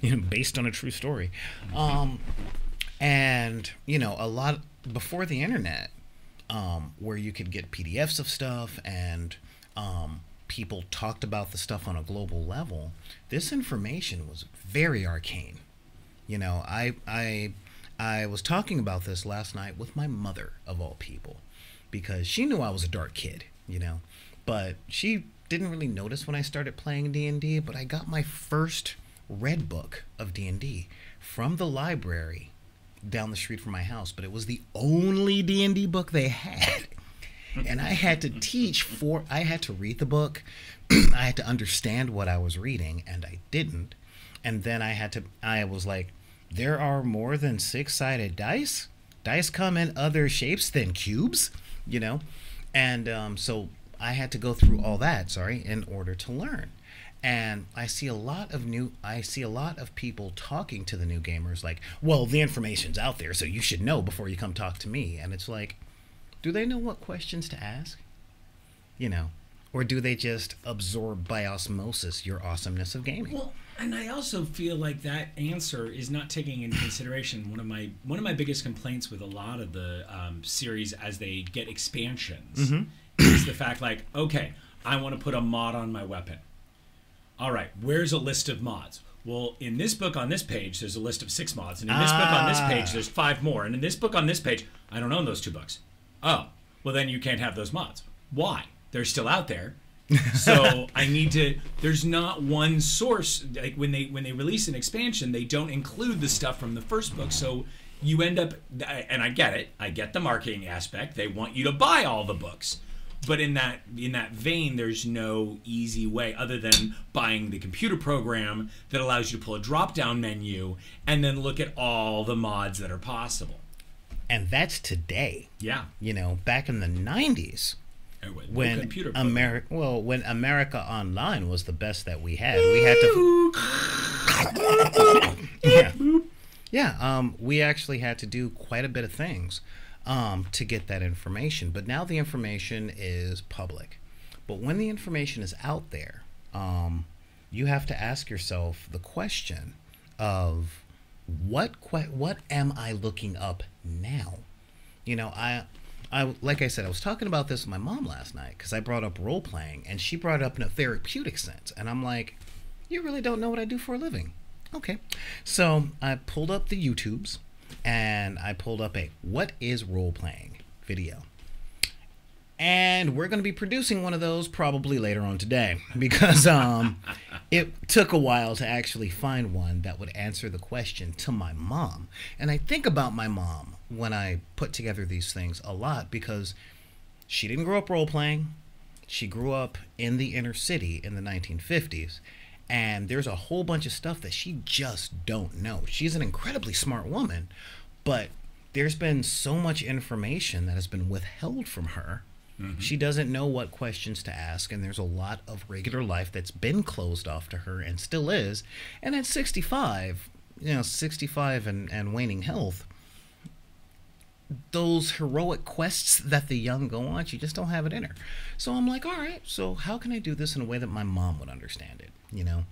Speaker 1: you know, based on a true story. Um, and, you know, a lot before the internet, um, where you could get PDFs of stuff and um, people talked about the stuff on a global level, this information was very arcane. You know, I I I was talking about this last night with my mother of all people because she knew I was a dark kid, you know, but she didn't really notice when I started playing D&D, but I got my first red book of D&D from the library down the street from my house, but it was the only D&D book they had. *laughs* And I had to teach for I had to read the book. *clears throat* I had to understand what I was reading and I didn't. And then I had to I was like there are more than six-sided dice? Dice come in other shapes than cubes, you know? And um, so I had to go through all that, sorry, in order to learn and i see a lot of new i see a lot of people talking to the new gamers like well the information's out there so you should know before you come talk to me. And it's like do they know what questions to ask? You know? Or do they just absorb by osmosis your awesomeness of gaming?
Speaker 2: Well, and I also feel like that answer is not taking into consideration one of my one of my biggest complaints with a lot of the um, series as they get expansions is the fact like okay I want to put a mod on my weapon. All right, where's a list of mods? Well, in this book on this page, there's a list of six mods, and in this book on this ah. page, there's five more, and in this book on this page, I don't own those two books. Oh, well then you can't have those mods. Why? They're still out there. *laughs* so I need to. There's not one source. Like when they when they release an expansion, they don't include the stuff from the first book. So you end up, and I get it. I get the marketing aspect. They want you to buy all the books but in that in that vein there's no easy way other than buying the computer program that allows you to pull a drop down menu and then look at all the mods that are possible.
Speaker 1: And that's today.
Speaker 2: Yeah.
Speaker 1: You know back in the 90s
Speaker 2: No
Speaker 1: when
Speaker 2: computer.
Speaker 1: America well when America Online was the best that we had we had to *laughs* yeah. Yeah um we actually had to do quite a bit of things um to get that information. But now the information is public. But when the information is out there um you have to ask yourself the question of what que- what am I looking up now? You know i I like I said, I was talking about this with my mom last night because I brought up role playing, and she brought it up in a therapeutic sense, and I'm like, you really don't know what I do for a living. Okay, so I pulled up the YouTubes, and I pulled up a what is role playing video. And we're going to be producing one of those probably later on today *laughs* because um, it took a while to actually find one that would answer the question to my mom. And I think about my mom when I put together these things a lot because she didn't grow up role playing. She grew up in the inner city in the 1950s. And there's a whole bunch of stuff that she just don't know. She's an incredibly smart woman, but there's been so much information that has been withheld from her mm-hmm. she doesn't know what questions to ask, and there's a lot of regular life that's been closed off to her and still is. And at 65, you know, 65 and, and waning health, those heroic quests that the young go on, she just don't have it in her. So I'm like, all right, so how can I do this in a way that my mom would understand it, you know?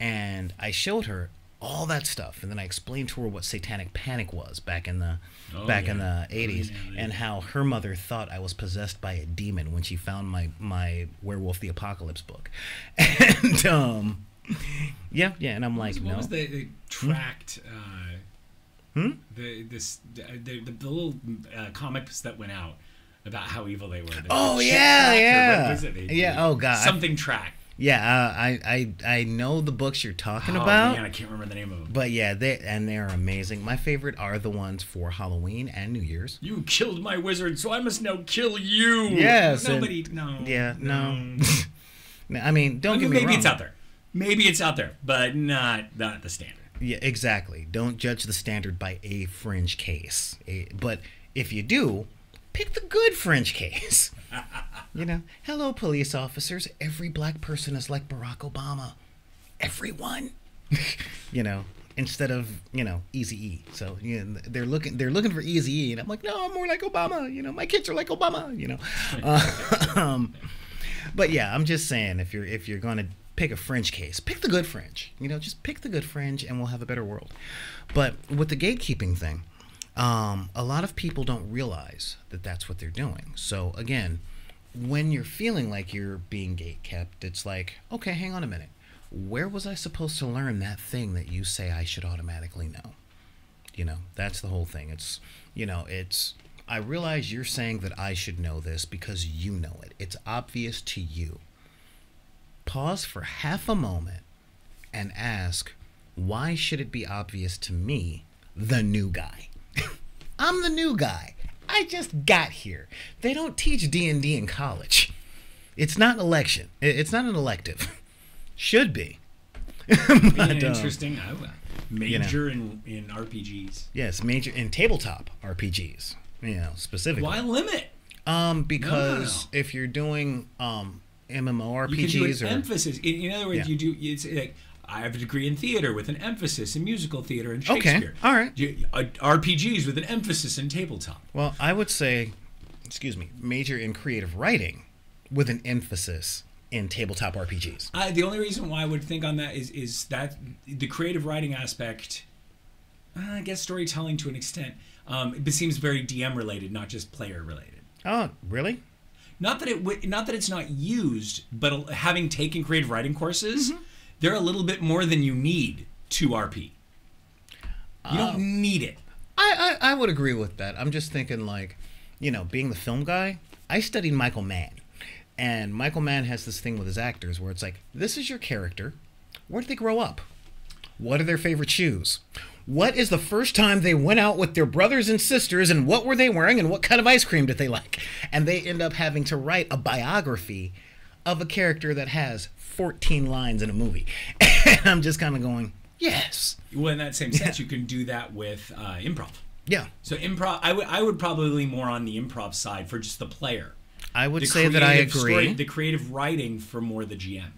Speaker 1: And I showed her all that stuff, and then I explained to her what satanic panic was back in the
Speaker 2: Oh,
Speaker 1: back in the 80s,
Speaker 2: yeah, yeah.
Speaker 1: and how her mother thought I was possessed by a demon when she found my my Werewolf the Apocalypse book, *laughs* and um, yeah, yeah, and I'm like,
Speaker 2: what
Speaker 1: no,
Speaker 2: was the, the tracked uh,
Speaker 1: Hmm?
Speaker 2: the this the, the, the little uh, comics that went out about how evil they were? They
Speaker 1: Oh, yeah, yeah.
Speaker 2: what? They-
Speaker 1: Yeah, oh, God.
Speaker 2: something tracked.
Speaker 1: Yeah, uh, I I I know the books you're talking
Speaker 2: oh,
Speaker 1: about.
Speaker 2: man, I can't remember the name of them.
Speaker 1: But yeah, they and they're amazing. My favorite are the ones for Halloween and New Year's.
Speaker 2: You killed my wizard, so I must now kill you.
Speaker 1: Yes, and-
Speaker 2: Nobody. no.
Speaker 1: Yeah, no. No, *laughs* I mean, don't
Speaker 2: I
Speaker 1: get me
Speaker 2: maybe
Speaker 1: wrong.
Speaker 2: it's out there. Maybe it's out there, but not not the standard.
Speaker 1: Yeah, exactly. Don't judge the standard by a fringe case. A- but if you do, pick the good fringe case. *laughs* you know, hello, police officers. Every black person is like Barack Obama. Everyone. *laughs* you know, instead of you know Easy E. So you know, they're looking they're looking for Easy E, and I'm like, no, I'm more like Obama. You know, my kids are like Obama. You know, *laughs* uh, *laughs* um, but yeah, I'm just saying if you're if you're gonna pick a French case, pick the good French. You know, just pick the good French, and we'll have a better world. But with the gatekeeping thing, um, a lot of people don't realize that that's what they're doing. So again, when you're feeling like you're being gate kept, it's like, okay, hang on a minute. Where was I supposed to learn that thing that you say I should automatically know? You know, that's the whole thing. It's, you know, it's, I realize you're saying that I should know this because you know it. It's obvious to you. Pause for half a moment and ask, why should it be obvious to me, the new guy? *laughs* I'm the new guy. I just got here. They don't teach D&D in college. It's not an election. It's not an elective. *laughs* Should be. *laughs* But, um,
Speaker 2: interesting. I would major in in RPGs.
Speaker 1: Yes, major in tabletop RPGs. You know, specifically.
Speaker 2: Why limit?
Speaker 1: Um, because
Speaker 2: no.
Speaker 1: if you're doing um MMORPGs
Speaker 2: You can do an
Speaker 1: or
Speaker 2: emphasis. In, in other words,
Speaker 1: Yeah.
Speaker 2: you do. It's like I have a degree in theater with an emphasis in musical theater and Shakespeare.
Speaker 1: Okay, all right.
Speaker 2: Uh, RPGs with an emphasis in tabletop.
Speaker 1: well, I would say, excuse me, major in creative writing with an emphasis in tabletop RPGs.
Speaker 2: I, the only reason why I would think on that is is that the creative writing aspect. uh, I guess storytelling to an extent, um, it seems very DM related, not just player related.
Speaker 1: Oh, really?
Speaker 2: Not that it w- not that it's not used, but having taken creative writing courses,
Speaker 1: Mm-hmm.
Speaker 2: They're a little bit more than you need to RP. You don't um, need it.
Speaker 1: I, I I would agree with that. I'm just thinking like, you know, being the film guy, I studied Michael Mann. And Michael Mann has this thing with his actors where it's like, this is your character. Where did they grow up? What are their favorite shoes? What is the first time they went out with their brothers and sisters and what were they wearing and what kind of ice cream did they like? And they end up having to write a biography of a character that has 14 lines in a movie. *laughs* And I'm just kind of going, yes.
Speaker 2: Well, in that same sense, you can do that with uh, improv.
Speaker 1: Yeah.
Speaker 2: So improv, I would I would probably lean more on the improv side for just the player.
Speaker 1: I would
Speaker 2: The
Speaker 1: say that I agree.
Speaker 2: story- the creative writing for more the GM.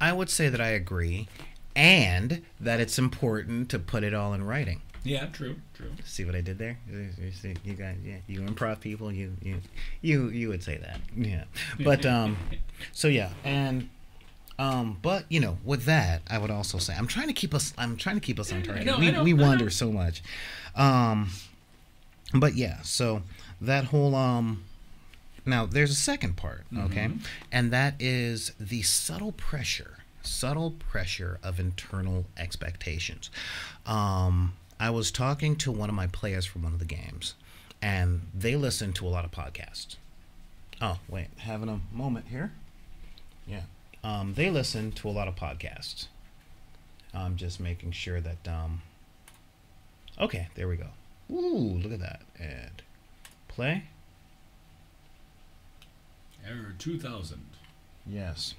Speaker 1: I would say that I agree, and that it's important to put it all in writing.
Speaker 2: Yeah, true, true.
Speaker 1: See what I did there? You see- You guys, yeah, you improv people, you you you you would say that, yeah. *laughs* But um, so yeah, and um, but you know, with that, I would also say I'm trying to keep us. I'm trying to keep us on target.
Speaker 2: know,
Speaker 1: we
Speaker 2: know,
Speaker 1: we *laughs* wander so much, um, but yeah. So that whole um now there's a second part okay and that is the subtle pressure subtle pressure of internal expectations um i was talking to one of my players from one of the games and they listen to a lot of podcasts oh wait having a moment here yeah um they listen to a lot of podcasts i'm just making sure that um okay there we go Ooh, look at that and play
Speaker 2: Error 2000.
Speaker 1: Yes.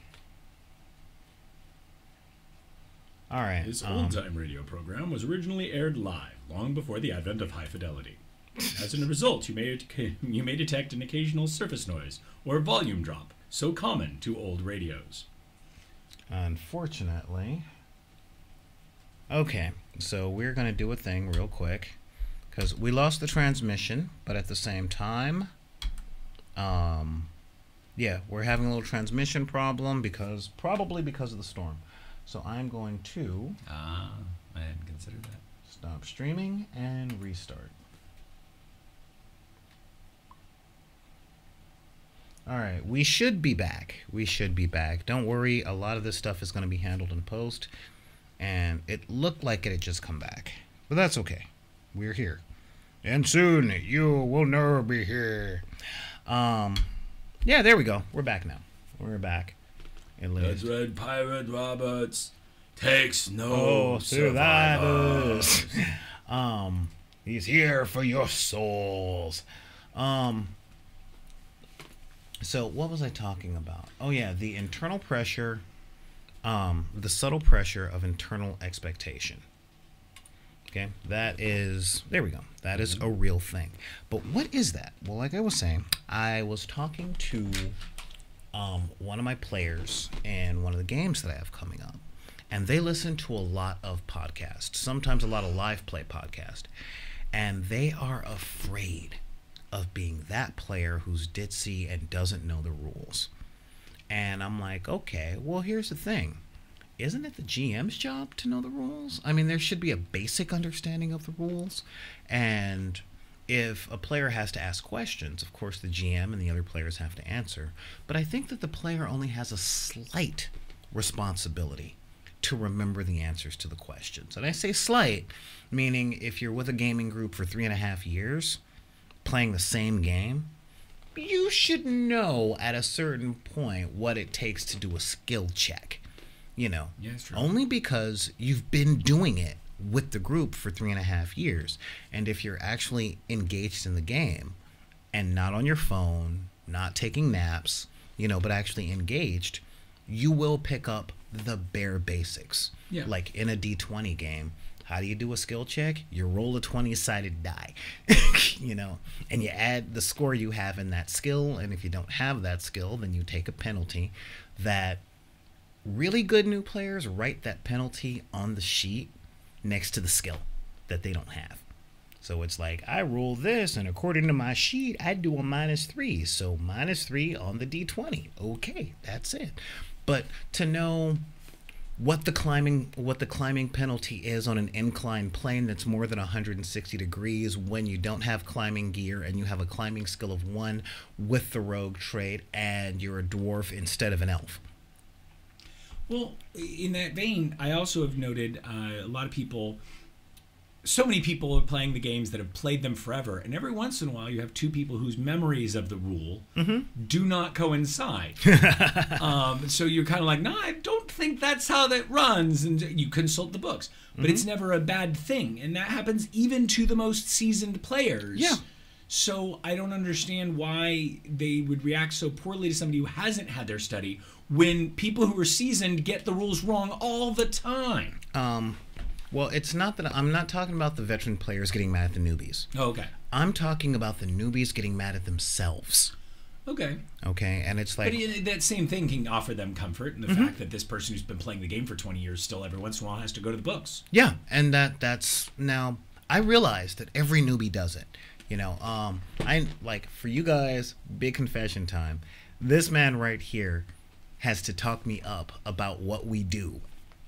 Speaker 1: All right.
Speaker 2: This
Speaker 1: um,
Speaker 2: old time radio program was originally aired live, long before the advent of high fidelity. As a result, you may, *laughs* you may detect an occasional surface noise or volume drop, so common to old radios.
Speaker 1: Unfortunately. Okay, so we're going to do a thing real quick because we lost the transmission, but at the same time, um, yeah, we're having a little transmission problem because probably because of the storm. So I'm going to
Speaker 2: Ah, I hadn't considered that.
Speaker 1: stop streaming and restart. All right, we should be back. We should be back. Don't worry, a lot of this stuff is going to be handled in post, and it looked like it had just come back, but that's okay. We're here, and soon you will never be here. Um, yeah, there we go. We're back now. We're back. At least.
Speaker 2: Dread Pirate Roberts takes no
Speaker 1: Oh, survivors. *laughs* um, he's here for your souls. Um, so what was I talking about? Oh yeah, the internal pressure, um, the subtle pressure of internal expectation. Okay, that is there we go. That is a real thing. But what is that? Well, like I was saying, I was talking to um, one of my players in one of the games that I have coming up, and they listen to a lot of podcasts, sometimes a lot of live play podcast, and they are afraid of being that player who's ditzy and doesn't know the rules. And I'm like, okay, well, here's the thing. Isn't it the GM's job to know the rules? I mean, there should be a basic understanding of the rules. And if a player has to ask questions, of course, the GM and the other players have to answer. But I think that the player only has a slight responsibility to remember the answers to the questions. And I say slight, meaning if you're with a gaming group for three and a half years, playing the same game, you should know at a certain point what it takes to do a skill check. You know,
Speaker 2: Yeah,
Speaker 1: only because you've been doing it with the group for three and a half years. And if you're actually engaged in the game and not on your phone, not taking naps, you know, but actually engaged, you will pick up the bare basics.
Speaker 2: Yeah.
Speaker 1: Like in a D20 game, how do you do a skill check? You roll a 20 sided die, *laughs* you know, and you add the score you have in that skill. And if you don't have that skill, then you take a penalty that really good new players write that penalty on the sheet next to the skill that they don't have. So it's like I roll this, and according to my sheet, I do a minus three. So minus three on the d20. Okay, that's it. But to know what the climbing what the climbing penalty is on an inclined plane that's more than 160 degrees when you don't have climbing gear and you have a climbing skill of one with the rogue trait and you're a dwarf instead of an elf.
Speaker 2: Well, in that vein, I also have noted uh, a lot of people, so many people are playing the games that have played them forever, and every once in a while you have two people whose memories of the rule do not coincide. *laughs* um, so you're kind of like, no, I don't think that's how that runs, and you consult the books, but it's never a bad thing, and that happens even to the most seasoned players.
Speaker 1: Yeah.
Speaker 2: So I don't understand why they would react so poorly to somebody who hasn't had their study when people who are seasoned get the rules wrong all the time.
Speaker 1: Um, well, it's not that I'm not talking about the veteran players getting mad at the newbies.
Speaker 2: Okay.
Speaker 1: I'm talking about the newbies getting mad at themselves.
Speaker 2: Okay.
Speaker 1: Okay, and it's like
Speaker 2: But that same thing can offer them comfort in the fact that this person who's been playing the game for 20 years still every once in a while has to go to the books.
Speaker 1: Yeah, and that that's now I realize that every newbie does it. You know, um I like for you guys, big confession time. This man right here has to talk me up about what we do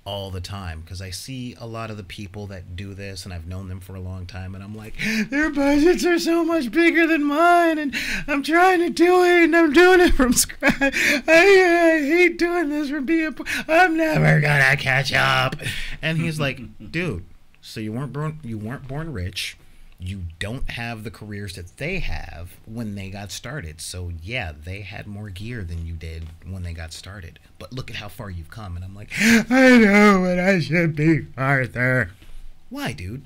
Speaker 1: all the time because I see a lot of the people that do this and I've known them for a long time and I'm like *gasps* their budgets are so much bigger than mine and I'm trying to do it and I'm doing it from *laughs* scratch. I, I hate doing this from being I'm never gonna catch up. And he's like, *laughs* dude, so you weren't born you weren't born rich you don't have the careers that they have when they got started. So yeah, they had more gear than you did when they got started. But look at how far you've come. And I'm like, I know, but I should be farther. Why, dude?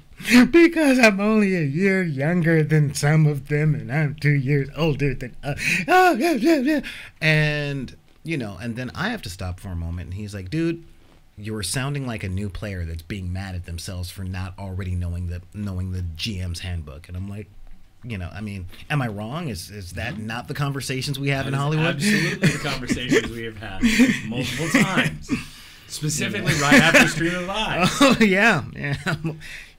Speaker 1: Because I'm only a year younger than some of them, and I'm two years older than. Uh, oh, yeah, yeah, yeah. And you know, and then I have to stop for a moment, and he's like, dude you're sounding like a new player that's being mad at themselves for not already knowing the knowing the GM's handbook. And I'm like, you know, I mean, am I wrong? Is is that mm-hmm. not the conversations we have
Speaker 2: that
Speaker 1: in Hollywood?
Speaker 2: Absolutely, the *laughs* conversations we have had multiple *laughs* times. Specifically, you know. right after Streaming *laughs* Live.
Speaker 1: Oh yeah, yeah.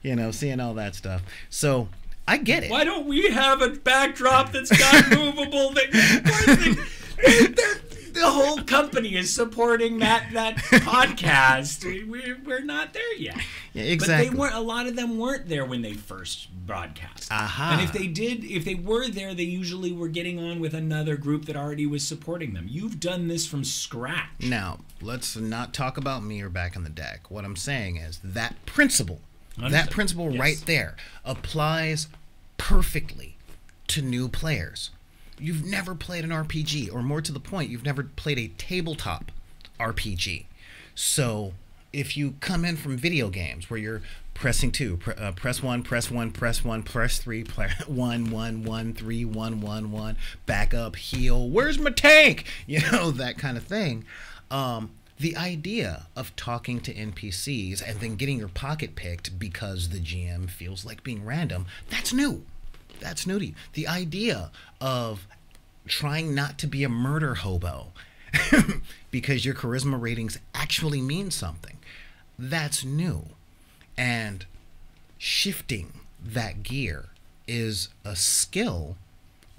Speaker 1: you know, seeing all that stuff. So I get it.
Speaker 2: Why don't we have a backdrop that's got movable? That, they're, the whole company is supporting that that podcast. We're, we're not there yet.
Speaker 1: Yeah, exactly.
Speaker 2: But they weren't. A lot of them weren't there when they first broadcast.
Speaker 1: Aha.
Speaker 2: And if they did, if they were there, they usually were getting on with another group that already was supporting them. You've done this from scratch.
Speaker 1: Now let's not talk about me or back in the deck. What I'm saying is that principle, that principle yes. right there, applies perfectly to new players you've never played an RPG, or more to the point, you've never played a tabletop RPG. So if you come in from video games where you're pressing two, pr- uh, press one, press one, press one, press three, press *laughs* one, one, one, three, one, one, one, back up, heal, where's my tank? *laughs* You know, that kind of thing. Um, the idea of talking to NPCs and then getting your pocket picked because the GM feels like being random, that's new. That's you. The idea of trying not to be a murder hobo *laughs* because your charisma ratings actually mean something. That's new. And shifting that gear is a skill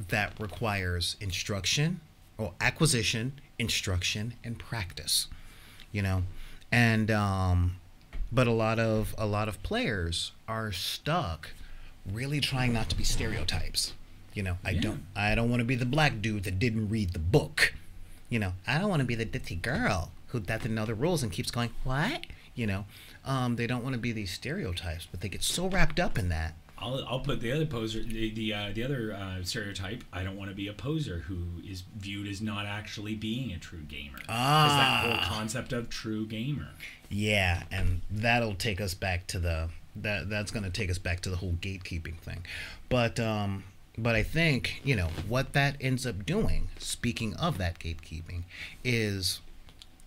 Speaker 1: that requires instruction or acquisition, instruction, and practice. You know? And um but a lot of a lot of players are stuck really trying not to be stereotypes. You know, I yeah. don't I don't want to be the black dude that didn't read the book. You know, I don't want to be the ditzy girl who doesn't know the rules and keeps going, "What?" You know, um, they don't want to be these stereotypes, but they get so wrapped up in that.
Speaker 2: I'll, I'll put the other poser, the the, uh, the other uh, stereotype. I don't want to be a poser who is viewed as not actually being a true gamer.
Speaker 1: Ah,
Speaker 2: that whole concept of true gamer.
Speaker 1: Yeah, and that'll take us back to the that that's going to take us back to the whole gatekeeping thing. But um, but I think, you know, what that ends up doing, speaking of that gatekeeping, is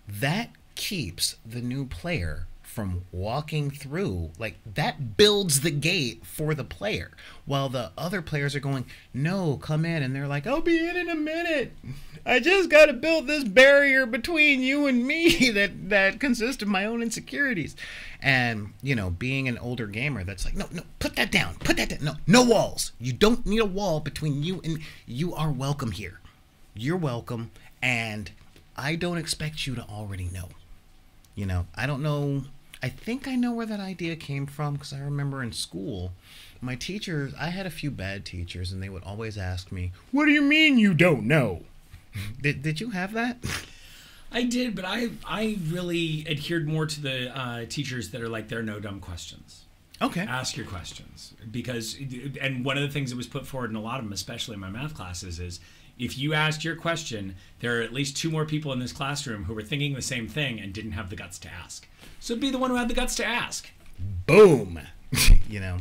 Speaker 1: that keeps the new player from walking through like that builds the gate for the player. While the other players are going no come in and they're like i'll be in in a minute. I just got to build this barrier between you and me *laughs* that that consists of my own insecurities. And you know being an older gamer that's like no no put that down put that down. No no walls. You don't need a wall between you and you are welcome here. You're welcome and i don't expect you to already know. You know i don't know I think I know where that idea came from because I remember in school, my teachers, I had a few bad teachers, and they would always ask me, What do you mean you don't know? did, did you have that?
Speaker 2: I did, but I I really adhered more to the uh, teachers that are like, there are no dumb questions.
Speaker 1: Okay.
Speaker 2: Ask your questions because, and one of the things that was put forward in a lot of them, especially in my math classes, is if you asked your question, there are at least two more people in this classroom who were thinking the same thing and didn't have the guts to ask. So be the one who had the guts to ask.
Speaker 1: Boom. *laughs* you know.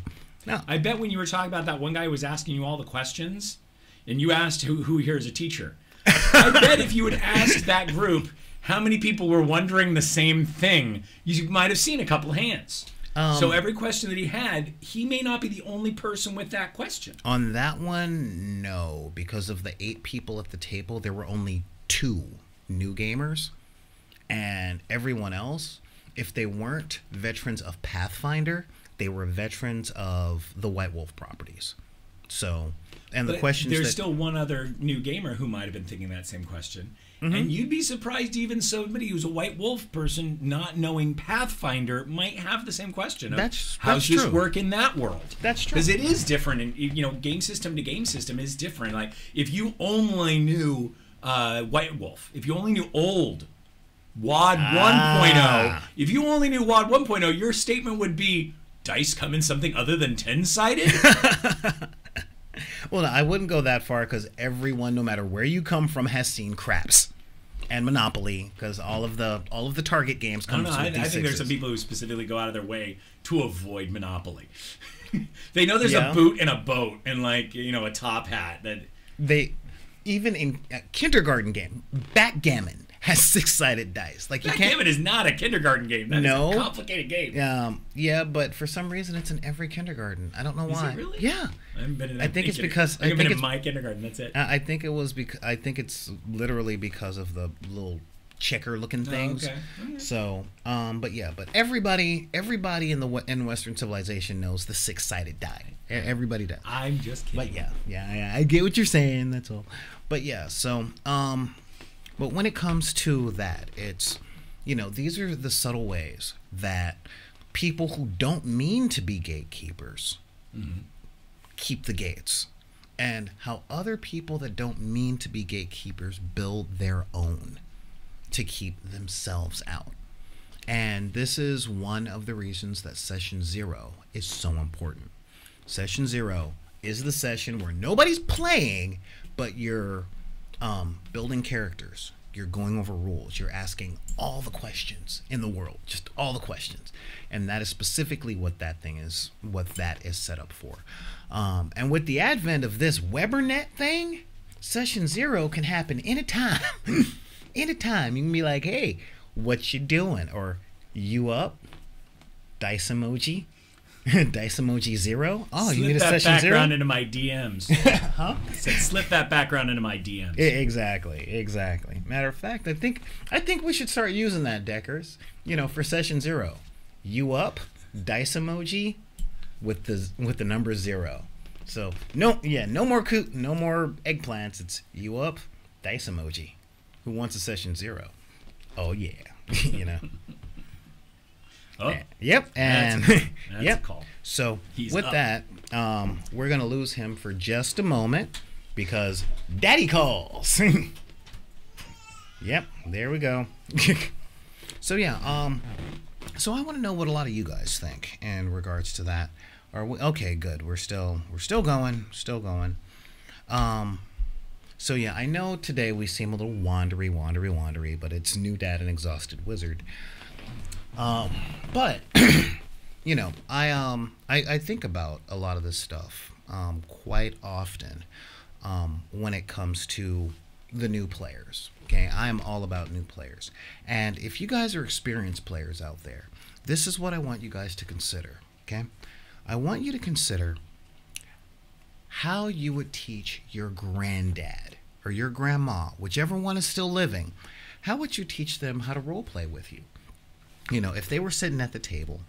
Speaker 1: No.
Speaker 2: I bet when you were talking about that one guy who was asking you all the questions, and you asked who, who here is a teacher. I *laughs* bet if you had asked that group how many people were wondering the same thing, you might have seen a couple hands. Um, so every question that he had, he may not be the only person with that question.
Speaker 1: On that one, no, because of the eight people at the table, there were only two new gamers, and everyone else, if they weren't veterans of Pathfinder, they were veterans of the White Wolf properties. So and the question
Speaker 2: There's
Speaker 1: that
Speaker 2: still one other new gamer who might have been thinking that same question.
Speaker 1: Mm-hmm.
Speaker 2: And you'd be surprised even somebody who's a White Wolf person not knowing Pathfinder might have the same question. Of,
Speaker 1: That's-
Speaker 2: how's
Speaker 1: that's
Speaker 2: this
Speaker 1: true.
Speaker 2: work in that world?
Speaker 1: That's true.
Speaker 2: Because it is different, and you know, game system to game system is different. Like if you only knew uh, White Wolf, if you only knew old WoD
Speaker 1: Ah.
Speaker 2: 1.0, if you only knew WoD 1.0, your statement would be dice come in something other than ten sided. *laughs*
Speaker 1: Well, no, I wouldn't go that far because everyone, no matter where you come from, has seen craps and Monopoly because all of the all of the Target games come
Speaker 2: don't I, I think there's some people who specifically go out of their way to avoid Monopoly. *laughs* they know there's
Speaker 1: Yeah.
Speaker 2: a boot and a boat and like you know a top hat that
Speaker 1: They even in a kindergarten game, backgammon has *laughs* six sided dice. Like you can't.
Speaker 2: Backgammon is not a kindergarten game. That is
Speaker 1: No.
Speaker 2: a complicated game.
Speaker 1: Um, yeah, but for some reason it's in every kindergarten. I don't know
Speaker 2: Is it
Speaker 1: why.
Speaker 2: really?
Speaker 1: Yeah.
Speaker 2: I haven't been in
Speaker 1: I think it's because-
Speaker 2: I
Speaker 1: I
Speaker 2: think I've
Speaker 1: think
Speaker 2: been in
Speaker 1: it's-
Speaker 2: my kindergarten. That's it.
Speaker 1: I I think it was because I think it's literally because of the little checker looking things.
Speaker 2: Oh, okay. Okay.
Speaker 1: So, um, but yeah, but everybody, everybody in the in Western civilization knows the six sided die. Everybody does.
Speaker 2: I'm just kidding.
Speaker 1: But yeah, yeah, yeah, I get what you're saying. That's all. But yeah, so um, but when it comes to that, it's you know these are the subtle ways that people who don't mean to be gatekeepers mm-hmm. keep the gates, and how other people that don't mean to be gatekeepers build their own to keep themselves out. And this is one of the reasons that session zero is so important. Session zero is the session where nobody's playing, but you're um, building characters. You're going over rules. You're asking all the questions in the world, just all the questions, and that is specifically what that thing is. What that is set up for. Um, and with the advent of this WeberNet thing, session zero can happen anytime. *laughs* anytime you can be like, "Hey, what you doing?" or "You up?" Dice emoji. *laughs* Dice emoji zero. Oh, you need a
Speaker 2: that
Speaker 1: session
Speaker 2: background
Speaker 1: zero.
Speaker 2: into my DMs. *laughs* huh? Said slip that background into my DMs.
Speaker 1: Exactly, exactly. Matter of fact, I think I think we should start using that, Deckers. You know, for session zero, you up, dice emoji, with the with the number zero. So no, yeah, no more coo, no more eggplants. It's you up, dice emoji. Who wants a session zero? Oh yeah, *laughs* you know.
Speaker 2: Oh,
Speaker 1: Yep, and
Speaker 2: That's a- *laughs* that's
Speaker 1: yep.
Speaker 2: call.
Speaker 1: So
Speaker 2: He's
Speaker 1: with
Speaker 2: up.
Speaker 1: that, um, we're gonna lose him for just a moment because Daddy calls. *laughs* yep, there we go. *laughs* so yeah, um, so I want to know what a lot of you guys think in regards to that. Are we okay? Good. We're still we're still going, still going. Um, so yeah, I know today we seem a little wandery, wandery, wandery, but it's new dad and exhausted wizard. Um, but *clears throat* you know, I um I, I think about a lot of this stuff um quite often um when it comes to the new players. Okay, I am all about new players. And if you guys are experienced players out there, this is what I want you guys to consider. Okay? I want you to consider how you would teach your granddad or your grandma, whichever one is still living, how would you teach them how to role play with you? You know, if they were sitting at the table,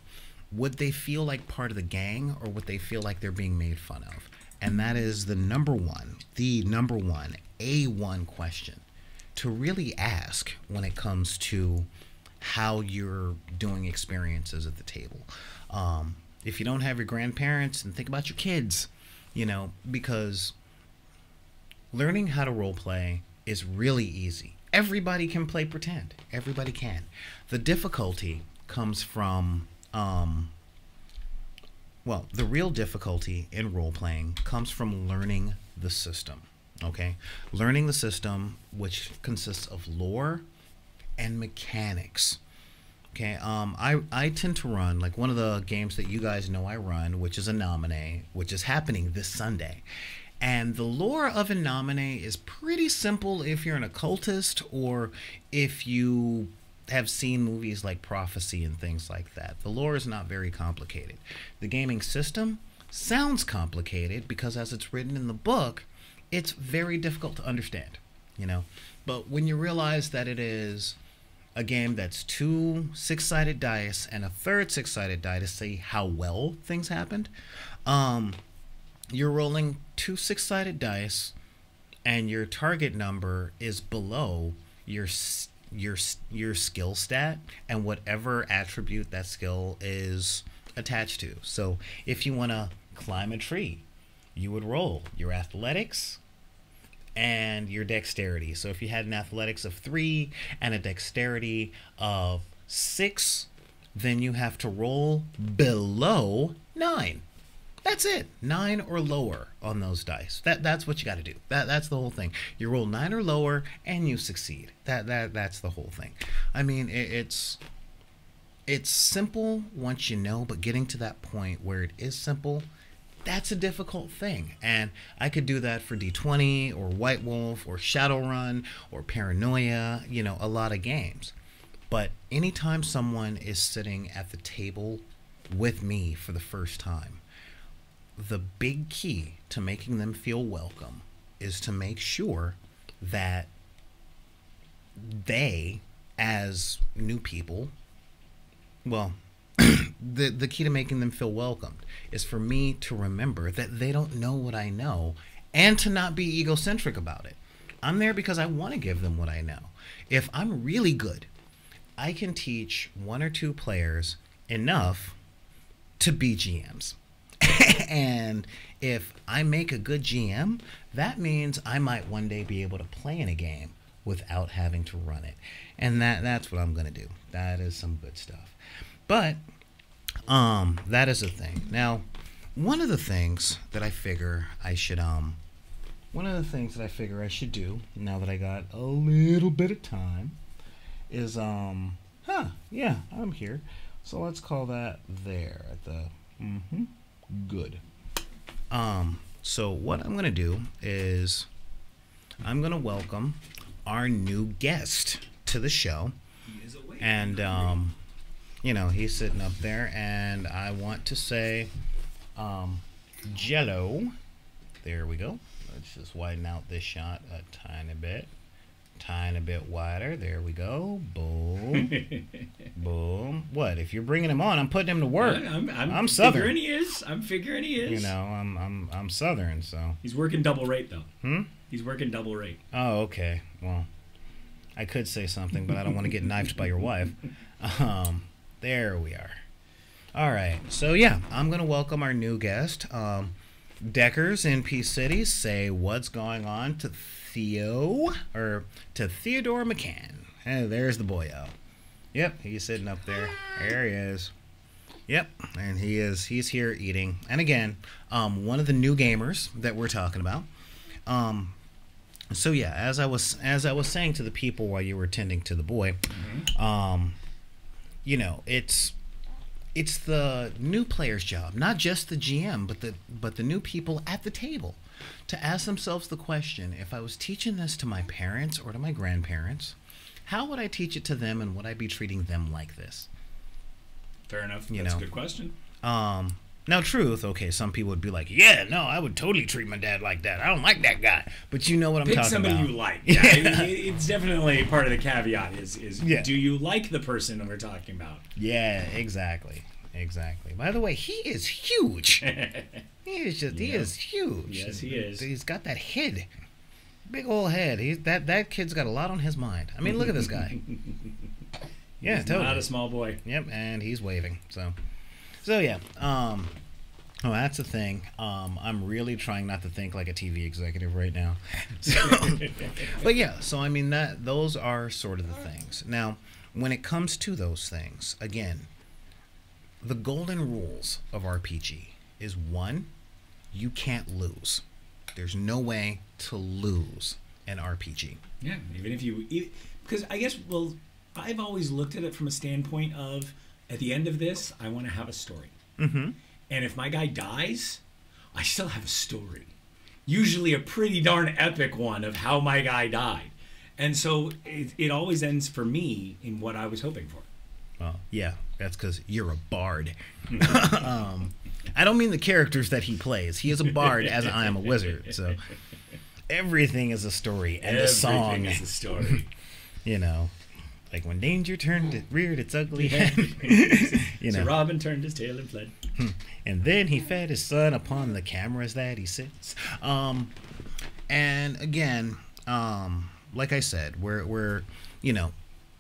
Speaker 1: would they feel like part of the gang or would they feel like they're being made fun of? And that is the number one, the number one, A1 question to really ask when it comes to how you're doing experiences at the table. Um, if you don't have your grandparents, then think about your kids, you know, because learning how to role play is really easy. Everybody can play pretend. Everybody can. The difficulty comes from, um, well, the real difficulty in role playing comes from learning the system. Okay? Learning the system, which consists of lore and mechanics. Okay, um, I, I tend to run like one of the games that you guys know I run, which is In Nomine, which is happening this Sunday. And the lore of In Nomine is pretty simple if you're an occultist or if you have seen movies like Prophecy and things like that. The lore is not very complicated. The gaming system sounds complicated because as it's written in the book, it's very difficult to understand, you know. But when you realize that it is a game that's two six-sided dice and a third six-sided die to see how well things happened, um, you're rolling two six-sided dice, and your target number is below your your your skill stat and whatever attribute that skill is attached to. So if you want to climb a tree, you would roll your athletics and your dexterity. So if you had an athletics of three and a dexterity of six, then you have to roll below nine. That's it. Nine or lower on those dice. That that's what you got to do. That that's the whole thing. You roll nine or lower, and you succeed. That that that's the whole thing. I mean, it, it's it's simple once you know, but getting to that point where it is simple, that's a difficult thing. And I could do that for D20 or White Wolf or Shadowrun or Paranoia, you know, a lot of games. But anytime someone is sitting at the table with me for the first time, the big key to making them feel welcome is to make sure that they, as new people, well, *coughs* the the key to making them feel welcomed is for me to remember that they don't know what I know and to not be egocentric about it. I'm there because I want to give them what I know. If I'm really good, I can teach one or two players enough to be GMs. *laughs* and if I make a good GM, that means I might one day be able to play in a game without having to run it. And that that's what I'm going to do. That is some good stuff. But um that is a thing. Now, one of the things that I figure I should um one of the things that I figure I should do now that I got a little bit of time is um huh, yeah, I'm here. So let's call that there at the mhm good. Um so what I'm to do is I'm to welcome our new guest to the show. And um you know, he's sitting up there and I want to say um Jello. There we go. Let's just widen out this shot a tiny bit. Tiny bit wider. There we go. Boom. *laughs* Boom. What? If you're bringing him on, I'm putting him to work.
Speaker 2: I'm, I'm,
Speaker 1: I'm Southern.
Speaker 2: figuring he is. I'm figuring he is.
Speaker 1: You know, I'm I'm I'm Southern, so.
Speaker 2: He's working double rate though.
Speaker 1: Hmm?
Speaker 2: He's working double rate.
Speaker 1: Oh, okay. Well, I could say something, but I don't want to get *laughs* knifed by your wife. Um, there we are. All right. So yeah, I'm gonna welcome our new guest, um, Deckers in Peace City. Say what's going on to Theo or to Theodore McCann. Hey, there's the boyo. Yep, he's sitting up there. There he is. Yep, and he is he's here eating. And again, um, one of the new gamers that we're talking about. Um, so yeah, as I was as I was saying to the people while you were tending to the boy, um, you know, it's it's the new player's job, not just the GM, but the but the new people at the table, to ask themselves the question: If I was teaching this to my parents or to my grandparents, how would I teach it to them, and would I be treating them like this?
Speaker 2: Fair enough.
Speaker 1: You
Speaker 2: That's
Speaker 1: know.
Speaker 2: a good question.
Speaker 1: Um, now, truth, okay, some people would be like, "Yeah, no, I would totally treat my dad like that. I don't like that guy." But you know what I'm
Speaker 2: Pick
Speaker 1: talking
Speaker 2: somebody
Speaker 1: about.
Speaker 2: you like. *laughs* Yeah, it- it's definitely part of the caveat. Is is
Speaker 1: Yeah.
Speaker 2: do you like the person we're talking about?
Speaker 1: Yeah, exactly. Exactly. By the way, he is huge. *laughs* he is just he is huge.
Speaker 2: Yes, he is.
Speaker 1: He's got that head. Big old head. He's that that kid's got a lot on his mind. I mean, look at this guy. *laughs* yeah,
Speaker 2: He's
Speaker 1: totally.
Speaker 2: Not a small boy.
Speaker 1: Yep, and he's waving. So, so yeah. Um, oh, that's the thing. Um, I'm really trying not to think like a TV executive right now. *laughs* So, but yeah. So I mean that those are sort of the things. Now, when it comes to those things, again, the golden rules of RPG is one, you can't lose. There's no way to lose an RPG.
Speaker 2: Yeah, even if you, because I guess well, I've always looked at it from a standpoint of at the end of this, I want to have a story,
Speaker 1: Mm-hmm.
Speaker 2: and if my guy dies, I still have a story, usually a pretty darn epic one of how my guy died, and so it, it always ends for me in what I was hoping for.
Speaker 1: Well, yeah, that's because you're a bard. *laughs* *laughs* um, I don't mean the characters that he plays. He is a bard, as I am a wizard. So everything is a story and a song.
Speaker 2: Everything is a story. *laughs*
Speaker 1: you know, Like when danger turned it reared its ugly head. you know. So.
Speaker 2: Robin turned his tail and fled.
Speaker 1: and then he fed his son upon the cameras that he sits. Um, and again, um, like I said, we're we're you know,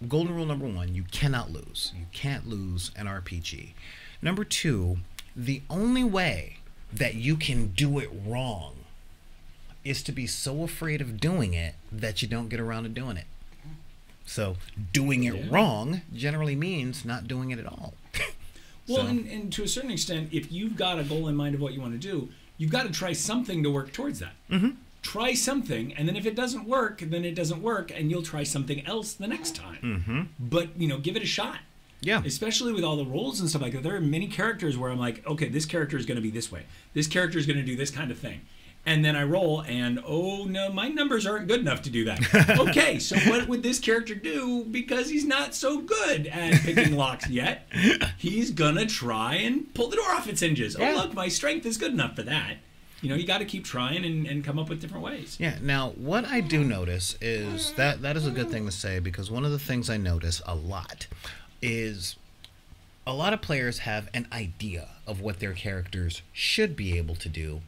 Speaker 1: golden rule number one: you cannot lose. You can't lose an RPG. Number two, the only way that you can do it wrong is to be so afraid of doing it that you don't get around to doing it. So doing it
Speaker 2: Yeah.
Speaker 1: wrong generally means not doing it at all. *laughs*
Speaker 2: Well,
Speaker 1: So-
Speaker 2: and, and to a certain extent, if you've got a goal in mind of what you want to do, you've got to try something to work towards that. Mm-hmm. Try something, and then if it doesn't work, then it doesn't work, and you'll try something else the next time. Mm-hmm. But you know, give it a shot.
Speaker 1: Yeah.
Speaker 2: Especially with all the roles and stuff like that, there are many characters where I'm like, okay, this character is going to be this way. This character is going to do this kind of thing. And then I roll, and oh no, my numbers aren't good enough to do that. *laughs* okay, so what would this character do? Because he's not so good at picking locks yet, *laughs* he's gonna try and pull the door off its hinges.
Speaker 1: Yeah.
Speaker 2: Oh, look, my strength is good enough for that. You know, you got to keep trying and, and come up with different ways.
Speaker 1: Yeah. Now, what I do notice is that that is a good thing to say because one of the things I notice a lot is a lot of players have an idea of what their characters should be able to do,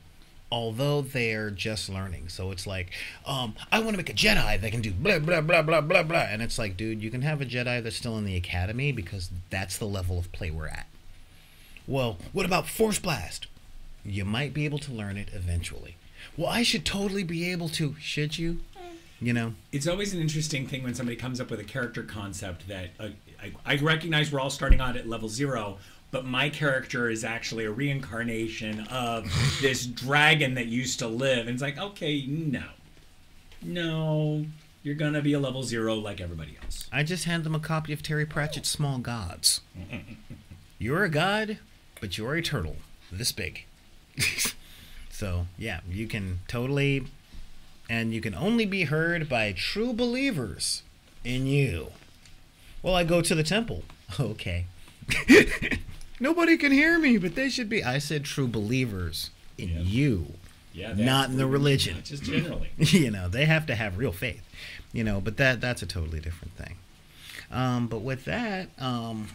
Speaker 1: although they're just learning. So it's like, um, I want to make a Jedi that can do blah blah blah blah blah blah, and it's like, dude, you can have a Jedi that's still in the academy because that's the level of play we're at. Well, what about Force Blast? You might be able to learn it eventually. Well, I should totally be able to. Should you? You know?
Speaker 2: It's always an interesting thing when somebody comes up with a character concept that uh, I, I recognize we're all starting out at level zero, but my character is actually a reincarnation of *laughs* this dragon that used to live. And it's like, okay, no. No, you're going to be a level zero like everybody else.
Speaker 1: I just hand them a copy of Terry Pratchett's Small Gods. *laughs* You're a god, but you're a turtle. This big. So, yeah, you can totally. And you can only be heard by true believers in you. Well, I go to the temple. *laughs* Okay. *laughs* Nobody can hear me, but they should be. I said true believers in
Speaker 2: Yeah.
Speaker 1: you.
Speaker 2: Yeah,
Speaker 1: Not in the religion.
Speaker 2: Not just generally. *laughs*
Speaker 1: you know they have to have real faith you know but that that's a totally different thing um, but with that um,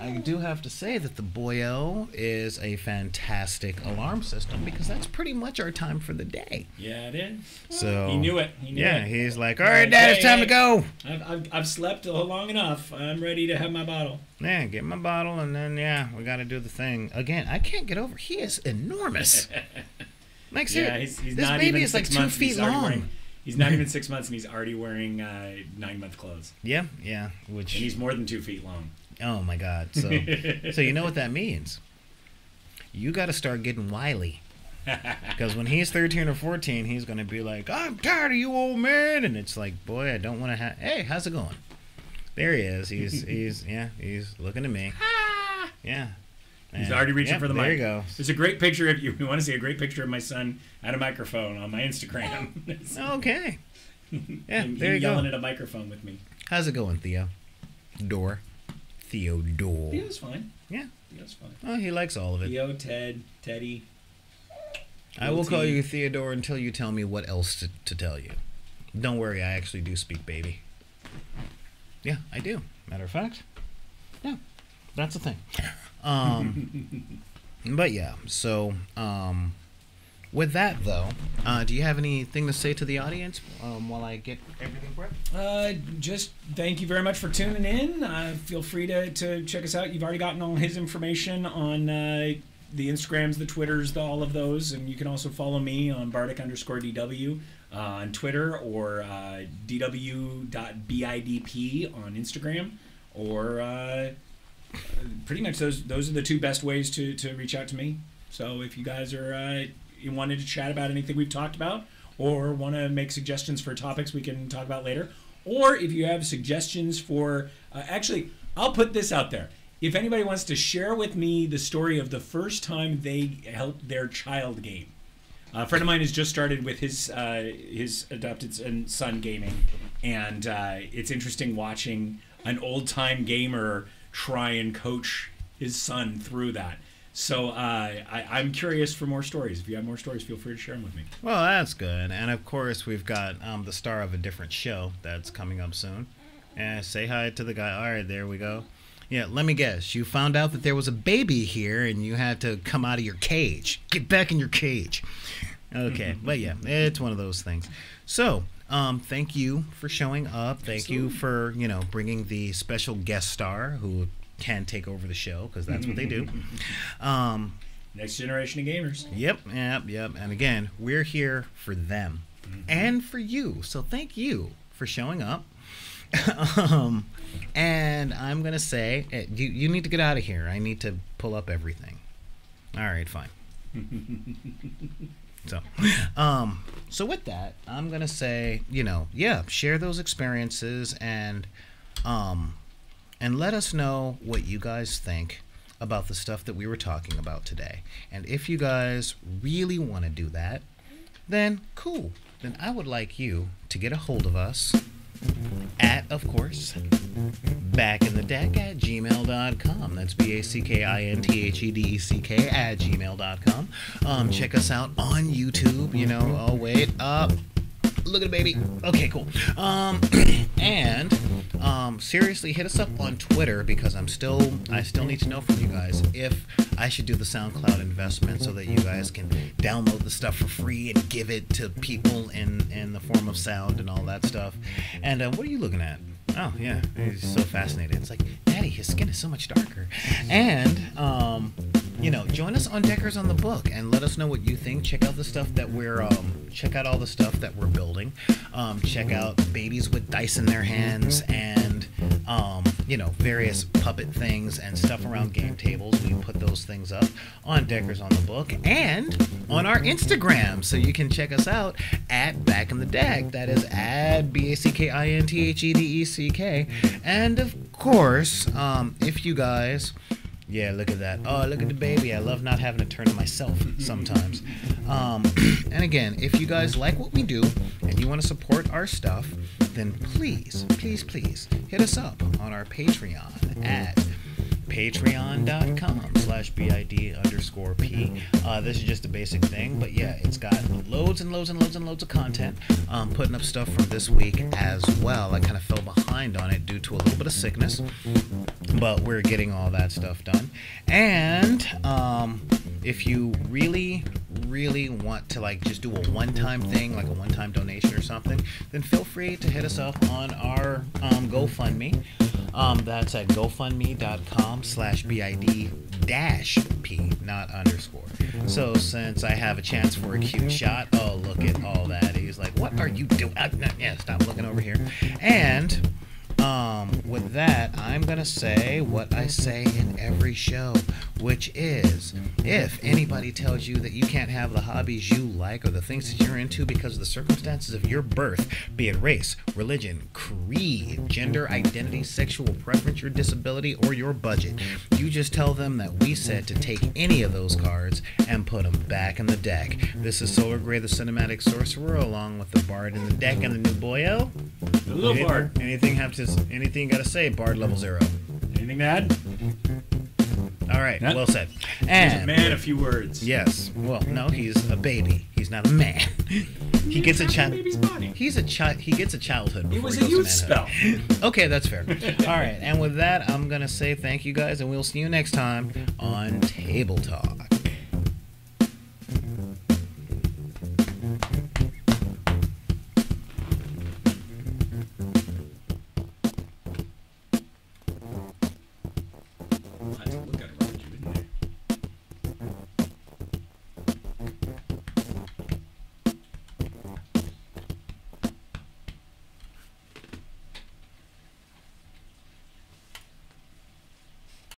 Speaker 1: i do have to say that the boyo is a fantastic alarm system because that's pretty much our time for the day
Speaker 2: Yeah, it is.
Speaker 1: so
Speaker 2: He knew it. He knew
Speaker 1: yeah
Speaker 2: it.
Speaker 1: he's like all right dad it's time
Speaker 2: hey.
Speaker 1: to go
Speaker 2: I've, I've, I've slept long enough. I'm ready to have my bottle.
Speaker 1: yeah get my bottle and then yeah we got to do the thing again i can't get over he is enormous *laughs* like
Speaker 2: Yeah, he's, he's
Speaker 1: this
Speaker 2: not
Speaker 1: baby
Speaker 2: even
Speaker 1: is like two
Speaker 2: months he's
Speaker 1: feet long
Speaker 2: Wearing, he's not even *laughs* six months and he's already wearing uh, nine month clothes.
Speaker 1: yeah yeah which
Speaker 2: And he's more than two feet long.
Speaker 1: Oh my God! So, *laughs* so you know what that means? You got to start getting wily, *laughs* because when he's thirteen or fourteen, he's gonna be like, "I'm tired of you, old man," and it's like, "Boy, I don't want to have." Hey, how's it going? There he is. He's *laughs* he's yeah. He's looking at me. Yeah.
Speaker 2: He's
Speaker 1: And-
Speaker 2: already reaching
Speaker 1: yep,
Speaker 2: for the mic.
Speaker 1: there you go.
Speaker 2: There's a great picture of you. You want to see a great picture of my son at a microphone on my Instagram.
Speaker 1: Okay. Yeah, there you
Speaker 2: yelling
Speaker 1: go.
Speaker 2: at a microphone with me.
Speaker 1: How's it going, Theo? Door. Theodore.
Speaker 2: He was fine.
Speaker 1: Yeah.
Speaker 2: He was fine.
Speaker 1: Oh, he likes all of it.
Speaker 2: Theo, Ted, Teddy.
Speaker 1: I will call you Theodore until you tell me what else to, to tell you. Don't worry, I actually do speak baby. Yeah, I do. Matter of fact, yeah, that's the thing. Um, *laughs* but yeah, so um, with that though, uh, do you have anything to say to the audience um, while I get everything prepped?
Speaker 2: Uh, just thank you very much for tuning in. Uh, feel free to, to check us out. You've already gotten all his information on uh, the Instagrams, the Twitters, the, all of those, and you can also follow me on Bardic underscore DW uh, on Twitter or uh, dw.bidp on Instagram, or uh, pretty much those those are the two best ways to, to reach out to me. So if you guys are you wanted to chat about anything we've talked about, or want to make suggestions for topics we can talk about later, or if you have suggestions for uh, actually, I'll put this out there. If anybody wants to share with me the story of the first time they helped their child game, a friend of mine has just started with his uh, his adopted son- gaming, and uh, it's interesting watching an old time gamer try and coach his son through that. So uh, I, I'm curious for more stories. If you have more stories, feel free to share them with me.
Speaker 1: Well, that's good. And of course, we've got um, the star of a different show that's coming up soon. Yeah, say hi to the guy. All right, there we go. Yeah, let me guess. You found out that there was a baby here and you had to come out of your cage. Get back in your cage. Okay, but yeah, it's one of those things. So, um, thank you for showing up. Thank you for, you know, bringing the special guest star who can take over the show because that's what they do. *laughs* Um,
Speaker 2: Next generation of gamers.
Speaker 1: Yep, yep, yep. And again, we're here for them and for you. So thank you for showing up. *laughs* um, and I'm gonna say eh, you you need to get out of here. I need to pull up everything. All right, fine. *laughs* so, um, so with that, I'm gonna say, you know, yeah, share those experiences and, um, and let us know what you guys think about the stuff that we were talking about today. And if you guys really want to do that, then cool. Then I would like you to get a hold of us at, of course, back in the deck at gmail.com. That's B A C K I N T H E D E C K at gmail.com. Um, check us out on YouTube. You know, oh, wait up. Look at the baby. Okay, cool. Um, *clears throat* and um, seriously, hit us up on Twitter because I'm still I still need to know from you guys if I should do the SoundCloud investment so that you guys can download the stuff for free and give it to people in in the form of sound and all that stuff. And uh, what are you looking at? Oh yeah, he's so fascinated. It's like, Daddy, his skin is so much darker. And um, you know, join us on Deckers on the Book and let us know what you think. Check out the stuff that we're um, check out all the stuff that we're building. Um, check out babies with dice in their hands and um, you know various puppet things and stuff around game tables. We put those things up on Deckers on the Book and on our Instagram, so you can check us out at Back in the Deck. That is at B A C K I N T H E D E C K. And of course, um, if you guys yeah, look at that. Oh, look at the baby. I love not having to turn to myself sometimes. Um, and again, if you guys like what we do and you want to support our stuff, then please, please, please hit us up on our Patreon at patreon.com slash bid underscore p. Uh, this is just a basic thing but yeah it's got loads and loads and loads and loads of content. Um, putting up stuff from this week as well. I kind of fell behind on it due to a little bit of sickness but we're getting all that stuff done. And um, if you really really want to like just do a one-time thing like a one-time donation or something then feel free to hit us up on our um, gofundme. Um, that's at gofundme.com slash bid dash p not underscore. So since i have a chance for a cute shot oh look at all that. He's like what are you doing uh, yeah stop looking over here. And um, with that, I'm gonna say what I say in every show, which is if anybody tells you that you can't have the hobbies you like or the things that you're into because of the circumstances of your birth, be it race, religion, creed, gender identity, sexual preference, your disability, or your budget, you just tell them that we said to take any of those cards and put them back in the deck. This is Solar Greye, the cinematic sorcerer, along with the bard in the deck and the new boyo.
Speaker 2: The little bard.
Speaker 1: Anything have to? Anything you got to say, Bard level zero?
Speaker 2: Anything to add?
Speaker 1: All right, well said. And
Speaker 2: man, a few words.
Speaker 1: Yes. Well, no, he's a baby. He's not a man. *laughs* he gets a child. He's a child. He gets a childhood.
Speaker 2: It was a youth spell. *laughs*
Speaker 1: okay, that's fair. All right, and with that, I'm gonna say thank you guys, and we'll see you next time on Table Talk.